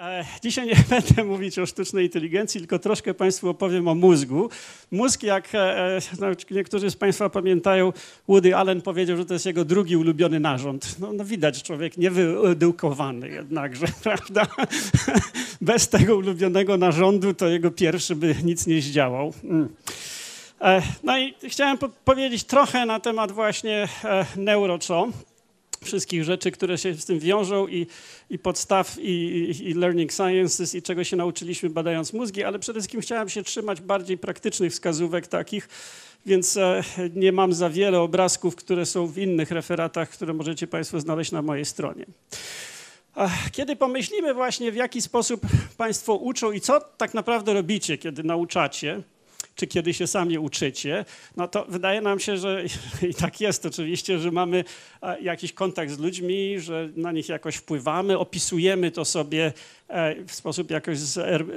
E, dzisiaj nie będę mówić o sztucznej inteligencji, tylko troszkę Państwu opowiem o mózgu. Mózg, jak e, e, no, niektórzy z Państwa pamiętają, Woody Allen powiedział, że to jest jego drugi ulubiony narząd. No, no widać, człowiek niewyedukowany jednakże, prawda? Bez tego ulubionego narządu to jego pierwszy by nic nie zdziałał. Mm. No i chciałem powiedzieć trochę na temat właśnie neuroco wszystkich rzeczy, które się z tym wiążą i, i podstaw i, i, i, learning sciences i czego się nauczyliśmy badając mózgi, ale przede wszystkim chciałem się trzymać bardziej praktycznych wskazówek takich, więc e, nie mam za wiele obrazków, które są w innych referatach, które możecie Państwo znaleźć na mojej stronie. Kiedy pomyślimy właśnie, w jaki sposób Państwo uczą i co tak naprawdę robicie, kiedy nauczacie, czy kiedy się sami uczycie, no to wydaje nam się, że i tak jest oczywiście, że mamy e, jakiś kontakt z ludźmi, że na nich jakoś wpływamy, opisujemy to sobie e, w sposób jakoś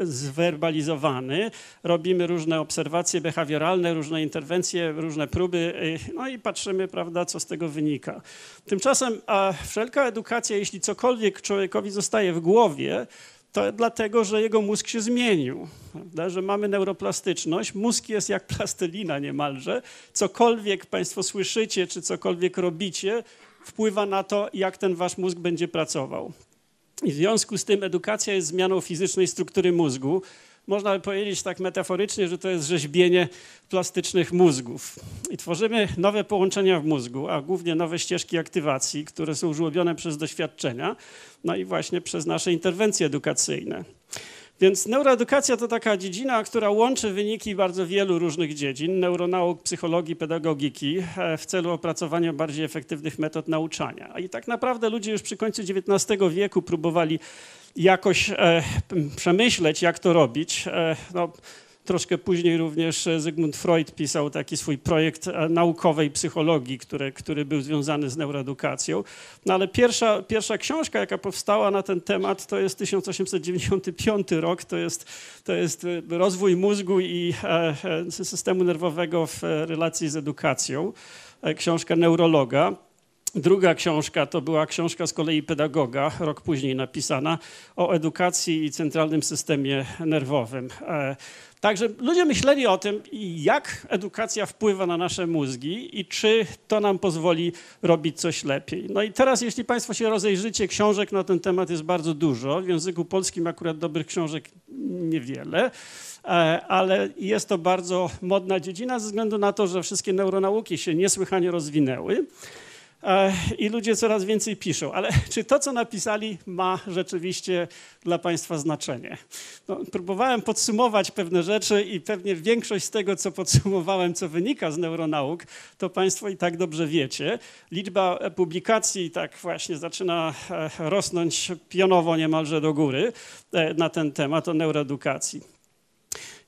zwerbalizowany, robimy różne obserwacje behawioralne, różne interwencje, różne próby, e, no i patrzymy, prawda, co z tego wynika. Tymczasem wszelka edukacja, jeśli cokolwiek człowiekowi zostaje w głowie, to dlatego, że jego mózg się zmienił, prawda? że mamy neuroplastyczność. Mózg jest jak plastelina niemalże. Cokolwiek Państwo słyszycie, czy cokolwiek robicie, wpływa na to, jak ten wasz mózg będzie pracował. I w związku z tym edukacja jest zmianą fizycznej struktury mózgu można by powiedzieć tak metaforycznie, że to jest rzeźbienie plastycznych mózgów. I tworzymy nowe połączenia w mózgu, a głównie nowe ścieżki aktywacji, które są żłobione przez doświadczenia, no i właśnie przez nasze interwencje edukacyjne. Więc neuroedukacja to taka dziedzina, która łączy wyniki bardzo wielu różnych dziedzin, neuronauk, psychologii, pedagogiki, e, w celu opracowania bardziej efektywnych metod nauczania. I tak naprawdę ludzie już przy końcu XIX wieku próbowali jakoś e, przemyśleć, jak to robić. E, no, troszkę później również Zygmunt Freud pisał taki swój projekt e, naukowej psychologii, który, który był związany z neuroedukacją. No ale pierwsza, pierwsza książka, jaka powstała na ten temat, to jest 1895 rok, to jest, to jest e, rozwój mózgu i e, e, systemu nerwowego w relacji z edukacją. E, książka neurologa. Druga książka to była książka z kolei pedagoga, rok później napisana, o edukacji i centralnym systemie nerwowym. E, także ludzie myśleli o tym, jak edukacja wpływa na nasze mózgi i czy to nam pozwoli robić coś lepiej. No i teraz, jeśli Państwo się rozejrzycie, książek na ten temat jest bardzo dużo. W języku polskim akurat dobrych książek niewiele e, ale jest to bardzo modna dziedzina ze względu na to, że wszystkie neuronauki się niesłychanie rozwinęły. E, i ludzie coraz więcej piszą. Ale czy to, co napisali, ma rzeczywiście dla Państwa znaczenie? No, próbowałem podsumować pewne rzeczy i pewnie większość z tego, co podsumowałem, co wynika z neuronauk, to Państwo i tak dobrze wiecie. Liczba publikacji tak właśnie zaczyna e, rosnąć pionowo niemalże do góry e, na ten temat o neuroedukacji.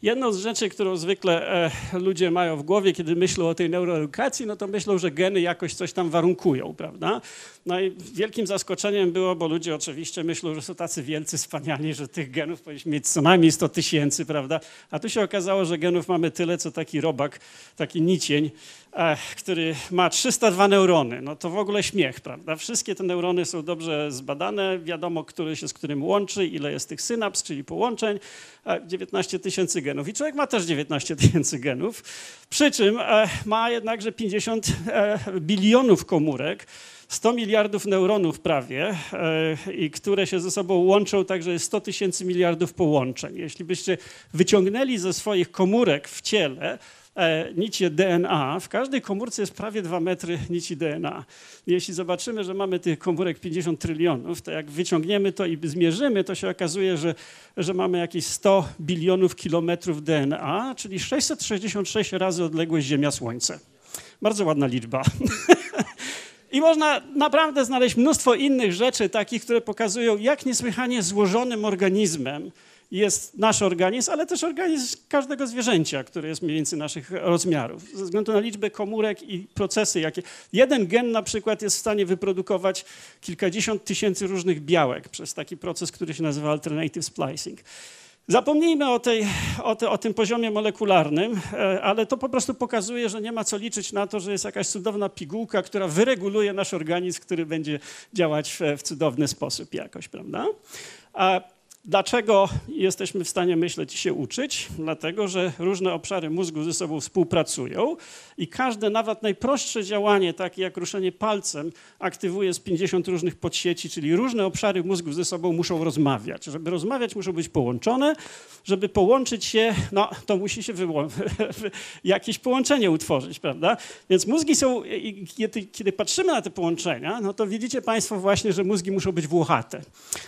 Jedną z rzeczy, którą zwykle e, ludzie mają w głowie, kiedy myślą o tej neuroedukacji, no to myślą, że geny jakoś coś tam warunkują, prawda? No i wielkim zaskoczeniem było, bo ludzie oczywiście myślą, że są tacy wielcy, wspaniali, że tych genów powinniśmy mieć co najmniej 100 tysięcy, prawda? A tu się okazało, że genów mamy tyle, co taki robak, taki nicień, e, który ma 302 neurony. No to w ogóle śmiech, prawda? Wszystkie te neurony są dobrze zbadane, wiadomo, który się z którym łączy, ile jest tych synaps, czyli połączeń, 19 tysięcy genów. I człowiek ma też 19 tysięcy genów, przy czym e, ma jednakże 50 e, bilionów komórek, 100 miliardów neuronów prawie, e, i które się ze sobą łączą, także jest 100 tysięcy miliardów połączeń. Jeśli byście wyciągnęli ze swoich komórek w ciele e, nicie DNA, w każdej komórce jest prawie 2 metry nici DNA. Jeśli zobaczymy, że mamy tych komórek 50 trylionów, to jak wyciągniemy to i zmierzymy, to się okazuje, że, że mamy jakieś 100 bilionów kilometrów DNA, czyli 666 razy odległość Ziemia-Słońce. Bardzo ładna liczba. I można naprawdę znaleźć mnóstwo innych rzeczy, takich, które pokazują, jak niesłychanie złożonym organizmem jest nasz organizm, ale też organizm każdego zwierzęcia, który jest mniej więcej naszych rozmiarów. Ze względu na liczbę komórek i procesy, jakie. Jeden gen na przykład jest w stanie wyprodukować kilkadziesiąt tysięcy różnych białek przez taki proces, który się nazywa alternative splicing. Zapomnijmy o, tej, o, te, o, tym poziomie molekularnym, e, ale to po prostu pokazuje, że nie ma co liczyć na to, że jest jakaś cudowna pigułka, która wyreguluje nasz organizm, który będzie działać w, w cudowny sposób jakoś, prawda? A Dlaczego jesteśmy w stanie myśleć i się uczyć? Dlatego, że różne obszary mózgu ze sobą współpracują i każde, nawet najprostsze działanie, takie jak ruszenie palcem, aktywuje z 50 różnych podsieci, czyli różne obszary mózgu ze sobą muszą rozmawiać. Żeby rozmawiać, muszą być połączone. Żeby połączyć się, no to musi się jakieś połączenie utworzyć, prawda? Więc mózgi są, kiedy, kiedy patrzymy na te połączenia, no to widzicie Państwo właśnie, że mózgi muszą być włochate.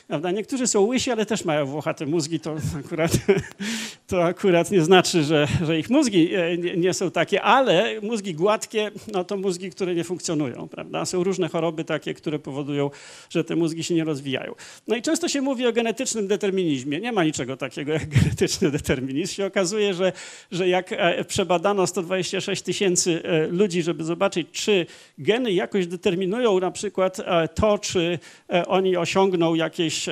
Prawda? Niektórzy są łysi, ale też mają włochate mózgi, to akurat, to akurat nie znaczy, że, że ich mózgi e, nie, nie, są takie, ale mózgi gładkie, no to mózgi, które nie funkcjonują, prawda? Są różne choroby takie, które powodują, że te mózgi się nie rozwijają. No i często się mówi o genetycznym determinizmie. Nie ma niczego takiego jak genetyczny determinizm. Się okazuje, że, że jak e, przebadano 126 tysięcy e, ludzi, żeby zobaczyć, czy geny jakoś determinują na przykład to, czy oni osiągną jakieś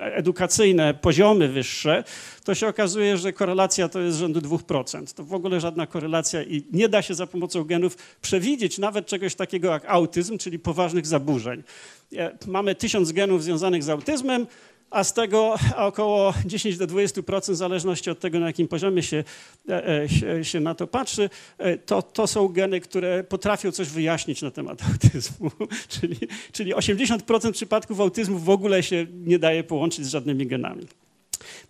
edukacyjne poziomy wyższe, to się okazuje, że korelacja to jest rzędu 2%. To w ogóle żadna korelacja i nie da się za pomocą genów przewidzieć nawet czegoś takiego jak autyzm, czyli poważnych zaburzeń. E, mamy tysiąc genów związanych z autyzmem, a z tego około 10 do 20%, w zależności od tego, na jakim poziomie się, e, e, się, się, na to patrzy, to, to są geny, które potrafią coś wyjaśnić na temat autyzmu. czyli, czyli 80% przypadków autyzmu w ogóle się nie daje połączyć z żadnymi genami.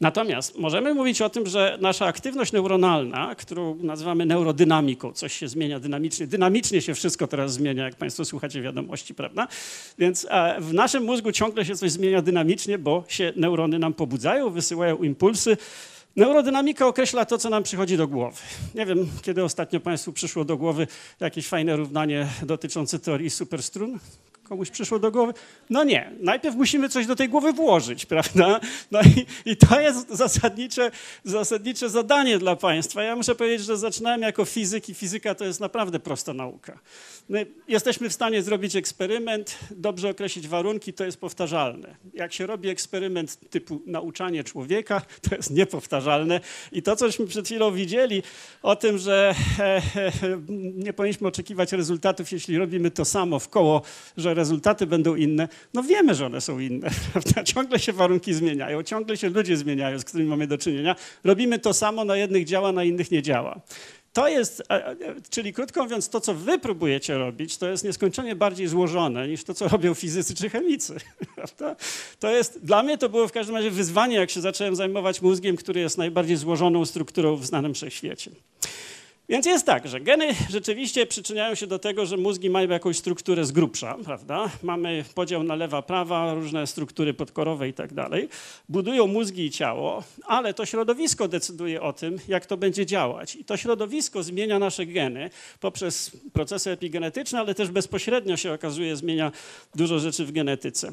Natomiast możemy mówić o tym, że nasza aktywność neuronalna, którą nazywamy neurodynamiką, coś się zmienia dynamicznie, dynamicznie się wszystko teraz zmienia, jak Państwo słuchacie wiadomości, prawda? Więc e, w naszym mózgu ciągle się coś zmienia dynamicznie, bo się neurony nam pobudzają, wysyłają impulsy. Neurodynamika określa to, co nam przychodzi do głowy. Nie wiem, kiedy ostatnio Państwu przyszło do głowy jakieś fajne równanie dotyczące teorii superstrun. Komuś przyszło do głowy? No nie. Najpierw musimy coś do tej głowy włożyć, prawda? No i, i to jest zasadnicze, zasadnicze zadanie dla państwa. Ja muszę powiedzieć, że zaczynałem jako fizyk i fizyka to jest naprawdę prosta nauka. My jesteśmy w stanie zrobić eksperyment, dobrze określić warunki, to jest powtarzalne. Jak się robi eksperyment typu nauczanie człowieka, to jest niepowtarzalne. I to, cośmy przed chwilą widzieli o tym, że e, e, nie powinniśmy oczekiwać rezultatów, jeśli robimy to samo w koło, że rezultaty będą inne. No wiemy, że one są inne. Prawda? Ciągle się warunki zmieniają, ciągle się ludzie zmieniają, z którymi mamy do czynienia. Robimy to samo, na jednych działa, na innych nie działa. To jest, czyli krótko mówiąc, to, co wy próbujecie robić, to jest nieskończenie bardziej złożone niż to, co robią fizycy czy chemicy. To jest, dla mnie to było w każdym razie wyzwanie, jak się zacząłem zajmować mózgiem, który jest najbardziej złożoną strukturą w znanym wszechświecie. Więc jest tak, że geny rzeczywiście przyczyniają się do tego, że mózgi mają jakąś strukturę z grubsza, prawda? Mamy podział na lewa, prawa, różne struktury podkorowe i tak dalej. Budują mózgi i ciało, ale to środowisko decyduje o tym, jak to będzie działać. I to środowisko zmienia nasze geny poprzez procesy epigenetyczne, ale też bezpośrednio się okazuje, zmienia dużo rzeczy w genetyce.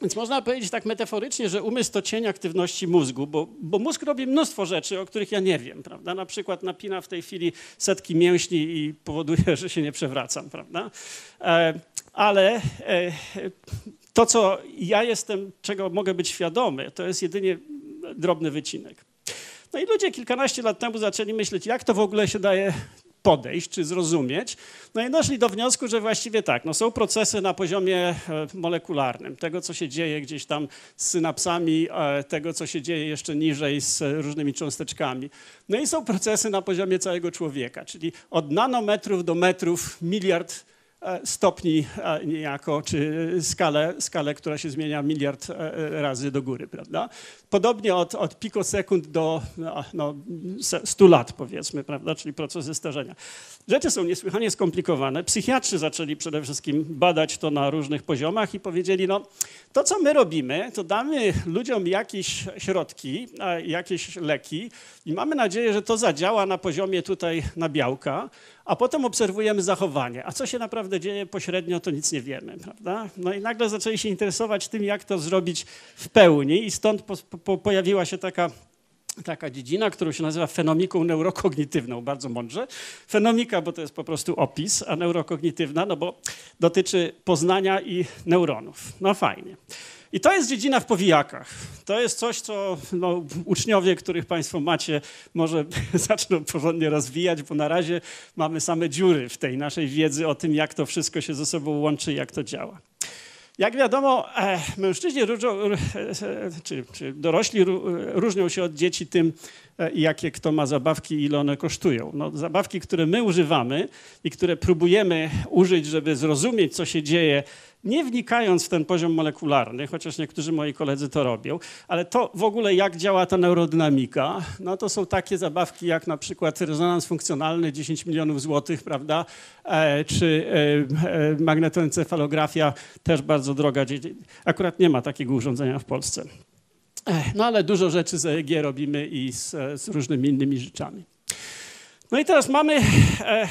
Więc można powiedzieć tak metaforycznie, że umysł to cień aktywności mózgu, bo, bo, mózg robi mnóstwo rzeczy, o których ja nie wiem, prawda? Na przykład napina w tej chwili setki mięśni i powoduje, że się nie przewracam, prawda? E, ale e, to, co ja jestem, czego mogę być świadomy, to jest jedynie drobny wycinek. No i ludzie kilkanaście lat temu zaczęli myśleć, jak to w ogóle się daje podejść czy zrozumieć. No i doszli do wniosku, że właściwie tak, no są procesy na poziomie e, molekularnym, tego co się dzieje gdzieś tam z synapsami, e, tego co się dzieje jeszcze niżej z różnymi cząsteczkami. No i są procesy na poziomie całego człowieka, czyli od nanometrów do metrów miliard stopni e, niejako, czy skalę, skalę, która się zmienia miliard e, razy do góry, prawda? Podobnie od, od pikosekund do no, no, 100 lat, powiedzmy, prawda? Czyli procesy starzenia. Rzeczy są niesłychanie skomplikowane. Psychiatrzy zaczęli przede wszystkim badać to na różnych poziomach i powiedzieli, no to co my robimy, to damy ludziom jakieś środki, jakieś leki i mamy nadzieję, że to zadziała na poziomie tutaj na białka, a potem obserwujemy zachowanie. A co się naprawdę dzieje pośrednio, to nic nie wiemy, prawda? No i nagle zaczęli się interesować tym, jak to zrobić w pełni i stąd po, po, pojawiła się taka taka dziedzina, którą się nazywa fenomiką neurokognitywną, bardzo mądrze. Fenomika, bo to jest po prostu opis, a neurokognitywna, no bo dotyczy poznania i neuronów. No fajnie. I to jest dziedzina w powijakach. To jest coś, co no, uczniowie, których Państwo macie, może zaczną porządnie rozwijać, bo na razie mamy same dziury w tej naszej wiedzy o tym, jak to wszystko się ze sobą łączy, jak to działa. Jak wiadomo, e, mężczyźni różnią, e, czy, czy dorośli różnią się od dzieci tym, e, jakie kto ma zabawki i ile one kosztują. No, zabawki, które my używamy i które próbujemy użyć, żeby zrozumieć, co się dzieje nie wnikając w ten poziom molekularny, chociaż niektórzy moi koledzy to robią, ale to w ogóle jak działa ta neurodynamika, no to są takie zabawki jak na przykład rezonans funkcjonalny 10 milionów złotych, prawda, e, czy e, e, magnetoencefalografia też bardzo droga. Akurat nie ma takiego urządzenia w Polsce. E, no ale dużo rzeczy z EEG robimy i z, z różnymi innymi rzeczami. No i teraz mamy e,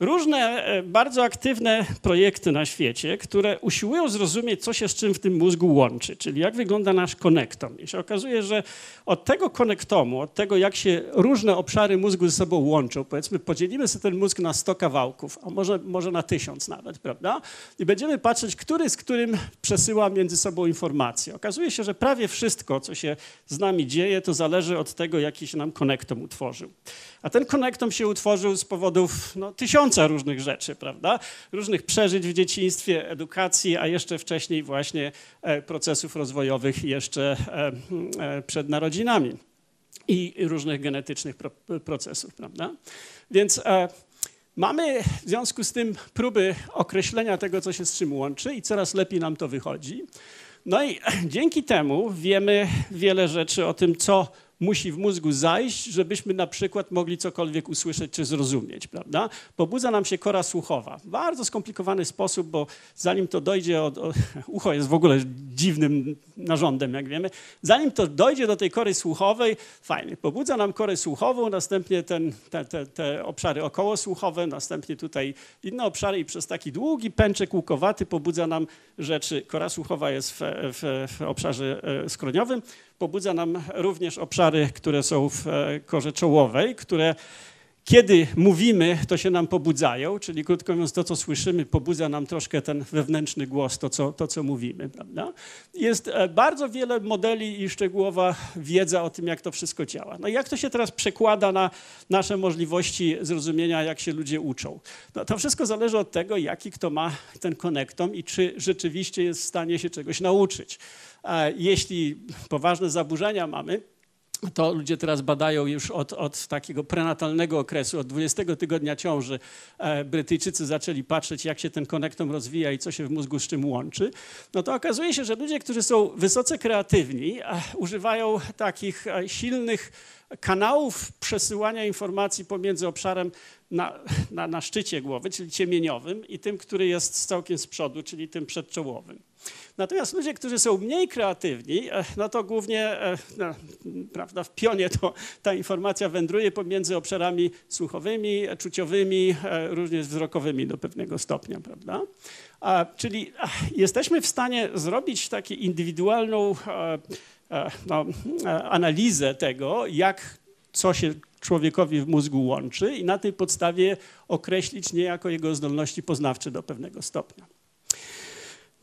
różne e, bardzo aktywne projekty na świecie, które usiłują zrozumieć, co się z czym w tym mózgu łączy, czyli jak wygląda nasz konektom. I się okazuje, że od tego konektomu, od tego, jak się różne obszary mózgu ze sobą łączą, powiedzmy, podzielimy sobie ten mózg na 100 kawałków, a może, może na tysiąc nawet, prawda? I będziemy patrzeć, który z którym przesyła między sobą informacje. Okazuje się, że prawie wszystko, co się z nami dzieje, to zależy od tego, jaki się nam konektom utworzył. A ten konektom się utworzył z powodów no, tysiąca różnych rzeczy, prawda? Różnych przeżyć w dzieciństwie, edukacji, a jeszcze wcześniej właśnie e, procesów rozwojowych jeszcze e, e, przed narodzinami i różnych genetycznych procesów, prawda? Więc Mamy w związku z tym próby określenia tego, co się z czym łączy i coraz lepiej nam to wychodzi. No i dzięki temu wiemy wiele rzeczy o tym, co musi w mózgu zajść, żebyśmy na przykład mogli cokolwiek usłyszeć czy zrozumieć, prawda? Pobudza nam się kora słuchowa. Bardzo skomplikowany sposób, bo zanim to dojdzie, od, od, ucho jest w ogóle dziwnym narządem, jak wiemy, zanim to dojdzie do tej kory słuchowej, fajnie, pobudza nam korę słuchową, następnie ten, te, te, te obszary okołosłuchowe, następnie tutaj inne obszary i przez taki długi pęczek łukowaty pobudza nam rzeczy. Kora słuchowa jest w, w, w obszarze e, skroniowym, pobudza nam również obszary, które są w e, korze czołowej, które kiedy mówimy, to się nam pobudzają, czyli krótko mówiąc, to, co słyszymy, pobudza nam troszkę ten wewnętrzny głos, to, co, to, co mówimy. Prawda? Jest e, bardzo wiele modeli i szczegółowa wiedza o tym, jak to wszystko działa. No jak to się teraz przekłada na nasze możliwości zrozumienia, jak się ludzie uczą? No, to wszystko zależy od tego, jaki kto ma ten konektom i czy rzeczywiście jest w stanie się czegoś nauczyć. Jeśli poważne zaburzenia mamy, to ludzie teraz badają już od, od, takiego prenatalnego okresu, od 20 tygodnia ciąży. E, Brytyjczycy zaczęli patrzeć, jak się ten konektom rozwija i co się w mózgu z czym łączy. No to okazuje się, że ludzie, którzy są wysoce kreatywni, e, używają takich e, silnych kanałów przesyłania informacji pomiędzy obszarem na, na, na szczycie głowy, czyli ciemieniowym, i tym, który jest całkiem z przodu, czyli tym przedczołowym. Natomiast ludzie, którzy są mniej kreatywni, e, no to głównie e, no, prawda, w pionie to ta informacja wędruje pomiędzy obszarami słuchowymi, czuciowymi, e, również wzrokowymi do pewnego stopnia. Prawda? A, czyli jesteśmy w stanie zrobić taką indywidualną no, analizę tego, jak co się człowiekowi w mózgu łączy i na tej podstawie określić niejako jego zdolności poznawcze do pewnego stopnia.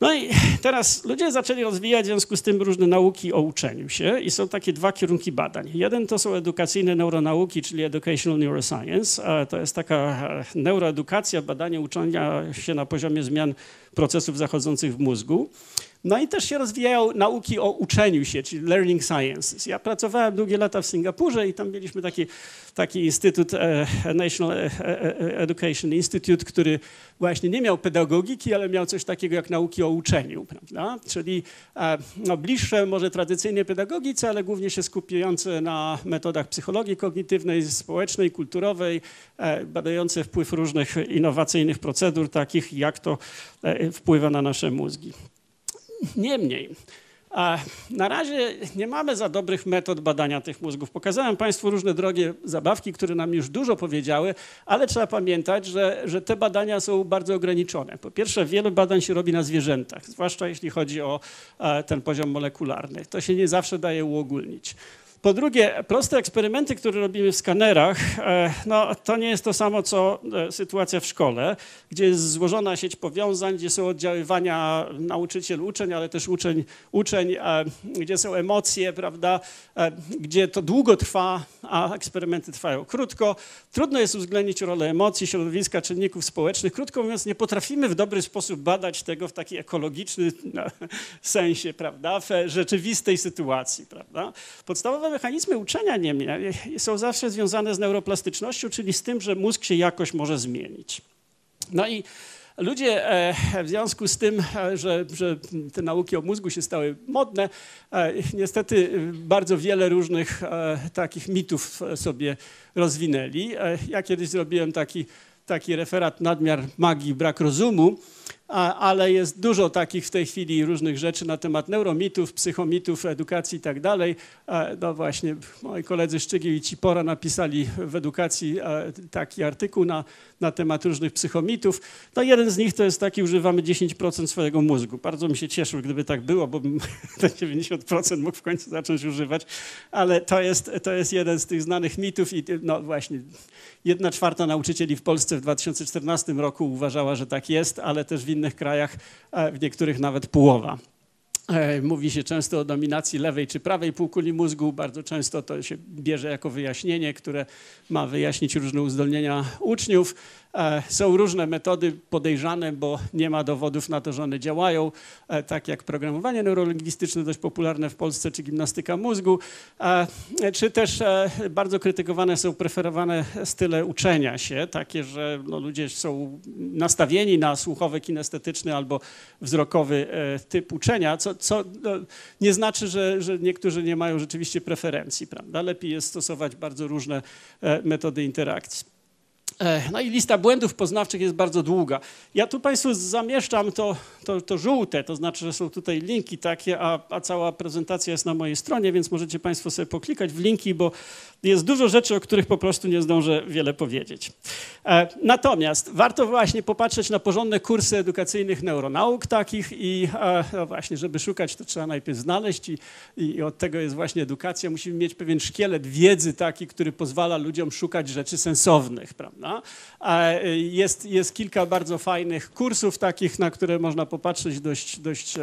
No i teraz ludzie zaczęli rozwijać w związku z tym różne nauki o uczeniu się i są takie dwa kierunki badań. Jeden to są edukacyjne neuronauki, czyli educational neuroscience. To jest taka e, neuroedukacja, badanie uczenia się na poziomie zmian procesów zachodzących w mózgu. No i też się rozwijają nauki o uczeniu się, czyli learning sciences. Ja pracowałem długie lata w Singapurze i tam mieliśmy taki, taki instytut, e, National e, e, Education Institute, który właśnie nie miał pedagogiki, ale miał coś takiego jak nauki o uczeniu, prawda? Czyli no, bliższe może tradycyjnie pedagogice, ale głównie się skupiające na metodach psychologii kognitywnej, społecznej, kulturowej, badające wpływ różnych innowacyjnych procedur, takich jak to wpływa na nasze mózgi. Niemniej, na razie nie mamy za dobrych metod badania tych mózgów. Pokazałem Państwu różne drogie zabawki, które nam już dużo powiedziały, ale trzeba pamiętać, że, że te badania są bardzo ograniczone. Po pierwsze, wiele badań się robi na zwierzętach, zwłaszcza jeśli chodzi o ten poziom molekularny. To się nie zawsze daje uogólnić. Po drugie, proste eksperymenty, które robimy w skanerach, e, no, to nie jest to samo, co e, sytuacja w szkole, gdzie jest złożona sieć powiązań, gdzie są oddziaływania nauczyciel-uczeń, ale też uczeń-uczeń, e, gdzie są emocje, prawda, gdzie to długo trwa, a eksperymenty trwają krótko. Trudno jest uwzględnić rolę emocji, środowiska, czynników społecznych. Krótko mówiąc, nie potrafimy w dobry sposób badać tego w taki ekologiczny sensie, prawda, w rzeczywistej sytuacji, prawda. Podstawowe mechanizmy uczenia niemniej są zawsze związane z neuroplastycznością, czyli z tym, że mózg się jakoś może zmienić. No i ludzie e, w związku z tym, e, że, że, te nauki o mózgu się stały modne, e, niestety bardzo wiele różnych takich mitów sobie rozwinęli. Ja kiedyś zrobiłem taki, taki referat nadmiar magii, brak rozumu ale jest dużo takich w tej chwili różnych rzeczy na temat neuromitów, psychomitów, edukacji i tak dalej. No właśnie, moi koledzy Szczygieł i Cipora napisali w edukacji taki artykuł na, na temat różnych psychomitów. No jeden z nich to jest taki, używamy 10% swojego mózgu. Bardzo bym się cieszył, gdyby tak było, bo bym te 90% mógł w końcu zacząć używać, ale to jest, to jest jeden z tych znanych mitów i no właśnie, jedna czwarta nauczycieli w Polsce w 2014 roku uważała, że tak jest, ale też innych krajach, e, w niektórych nawet połowa. E, mówi się często o dominacji lewej czy prawej półkuli mózgu. Bardzo często to się bierze jako wyjaśnienie, które ma wyjaśnić różne uzdolnienia uczniów. E, są różne metody podejrzane, bo nie ma dowodów na to, że one działają, e, tak jak programowanie neurolingwistyczne, dość popularne w Polsce, czy gimnastyka mózgu, e, czy też bardzo krytykowane są preferowane style uczenia się, takie, że no, ludzie są nastawieni na słuchowy, kinestetyczny albo wzrokowy typ uczenia, co, co no, nie znaczy, że, że niektórzy nie mają rzeczywiście preferencji, prawda? Lepiej jest stosować bardzo różne metody interakcji. No i lista błędów poznawczych jest bardzo długa. Ja tu Państwu zamieszczam to, to, to żółte, to znaczy, że są tutaj linki takie, a, a, cała prezentacja jest na mojej stronie, więc możecie Państwo sobie poklikać w linki, bo jest dużo rzeczy, o których po prostu nie zdążę wiele powiedzieć. E, natomiast warto właśnie popatrzeć na porządne kursy edukacyjnych neuronauk takich i e, no właśnie, żeby szukać, to trzeba najpierw znaleźć i, i od tego jest właśnie edukacja. Musimy mieć pewien szkielet wiedzy taki, który pozwala ludziom szukać rzeczy sensownych, prawda? E, jest, jest kilka bardzo fajnych kursów takich, na które można popatrzeć dość, dość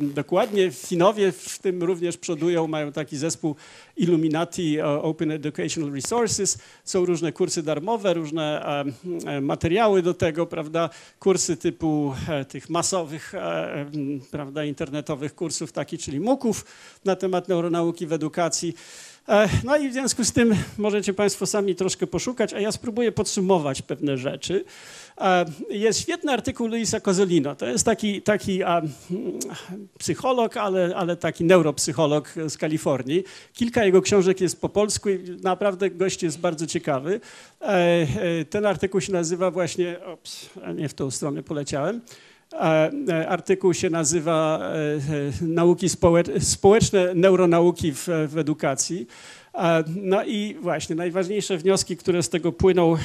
dokładnie. Finowie w tym również przodują, mają taki zespół Illuminati Open Educational Resources. Są różne kursy darmowe, różne e, materiały do tego, prawda, kursy typu e, tych masowych, e, prawda, internetowych kursów, taki, czyli MOOCów na temat neuronauki w edukacji. No i w związku z tym możecie Państwo sami troszkę poszukać, a ja spróbuję podsumować pewne rzeczy. Jest świetny artykuł Luisa Kozolino. To jest taki, taki a, psycholog, ale, ale taki neuropsycholog z Kalifornii. Kilka jego książek jest po polsku i naprawdę gość jest bardzo ciekawy. E, e, ten artykuł się nazywa właśnie, ops, nie w tą stronę poleciałem, e, Artykuł się nazywa Nauki społeczne, neuronauki w, w edukacji. No i właśnie najważniejsze wnioski, które z tego płyną,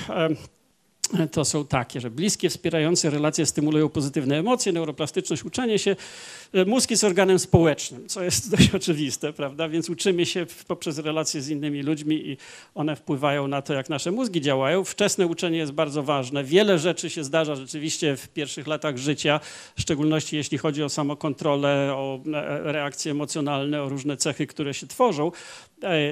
to są takie, że bliskie, wspierające relacje stymulują pozytywne emocje, neuroplastyczność, uczenie się. Mózg jest organem społecznym, co jest dość oczywiste, prawda? Więc uczymy się poprzez relacje z innymi ludźmi i one wpływają na to, jak nasze mózgi działają. Wczesne uczenie jest bardzo ważne. Wiele rzeczy się zdarza rzeczywiście w pierwszych latach życia, w szczególności jeśli chodzi o samokontrolę, o e, reakcje emocjonalne, o różne cechy, które się tworzą, e,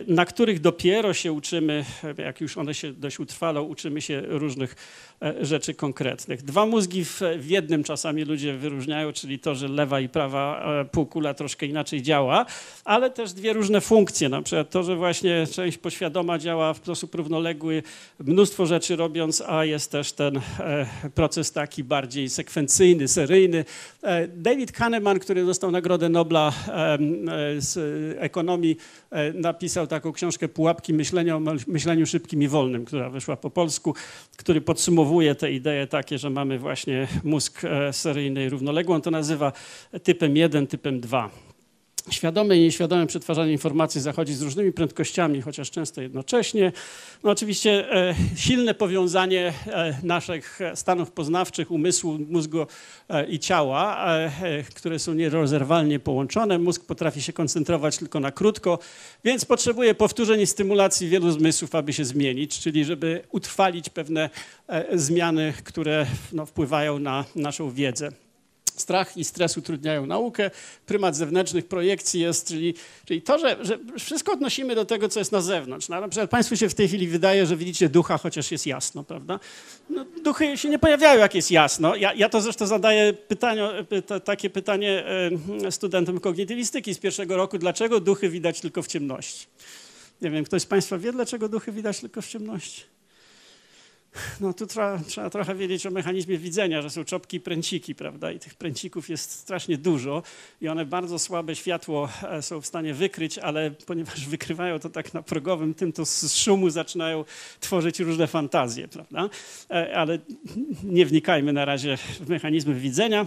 na których dopiero się uczymy, jak już one się dość utrwalą, uczymy się różnych E, rzeczy konkretnych. Dwa mózgi w, w jednym czasami ludzie wyróżniają, czyli to, że lewa i prawa e, półkula troszkę inaczej działa, ale też dwie różne funkcje, na przykład to, że właśnie część poświadoma działa w sposób równoległy, mnóstwo rzeczy robiąc, a jest też ten e, proces taki bardziej sekwencyjny, seryjny. David Kahneman, który dostał Nagrodę Nobla z ekonomii, napisał taką książkę Pułapki myślenia o myśleniu szybkim i wolnym, która wyszła po polsku, który podsumowuje te idee takie, że mamy właśnie mózg e, seryjny i równoległy. On to nazywa typem 1, typem 2. Świadome i nieświadome przetwarzanie informacji zachodzi z różnymi prędkościami, chociaż często jednocześnie. No oczywiście e, silne powiązanie e, naszych stanów poznawczych, umysłu, mózgu e, i ciała, e, e, które są nierozerwalnie połączone. Mózg potrafi się koncentrować tylko na krótko, więc potrzebuje powtórzeń i stymulacji wielu zmysłów, aby się zmienić, czyli żeby utrwalić pewne e, zmiany, które no, wpływają na naszą wiedzę. Strach i stres utrudniają naukę. Prymat zewnętrznych projekcji jest, czyli, czyli to, że, że wszystko odnosimy do tego, co jest na zewnątrz. No, na przykład Państwu się w tej chwili wydaje, że widzicie ducha, chociaż jest jasno, prawda? No, duchy się nie pojawiają, jak jest jasno. Ja, ja to zresztą zadaję pytanie, pyta, takie pytanie studentom kognitywistyki z pierwszego roku. Dlaczego duchy widać tylko w ciemności? Nie wiem, ktoś z Państwa wie, dlaczego duchy widać tylko w ciemności? No tu trzeba, trzeba, trochę wiedzieć o mechanizmie widzenia, że są czopki i pręciki, prawda? I tych pręcików jest strasznie dużo i one bardzo słabe światło e, są w stanie wykryć, ale ponieważ wykrywają to tak na progowym tym, to z szumu zaczynają tworzyć różne fantazje, prawda? E, ale nie wnikajmy na razie w mechanizmy widzenia.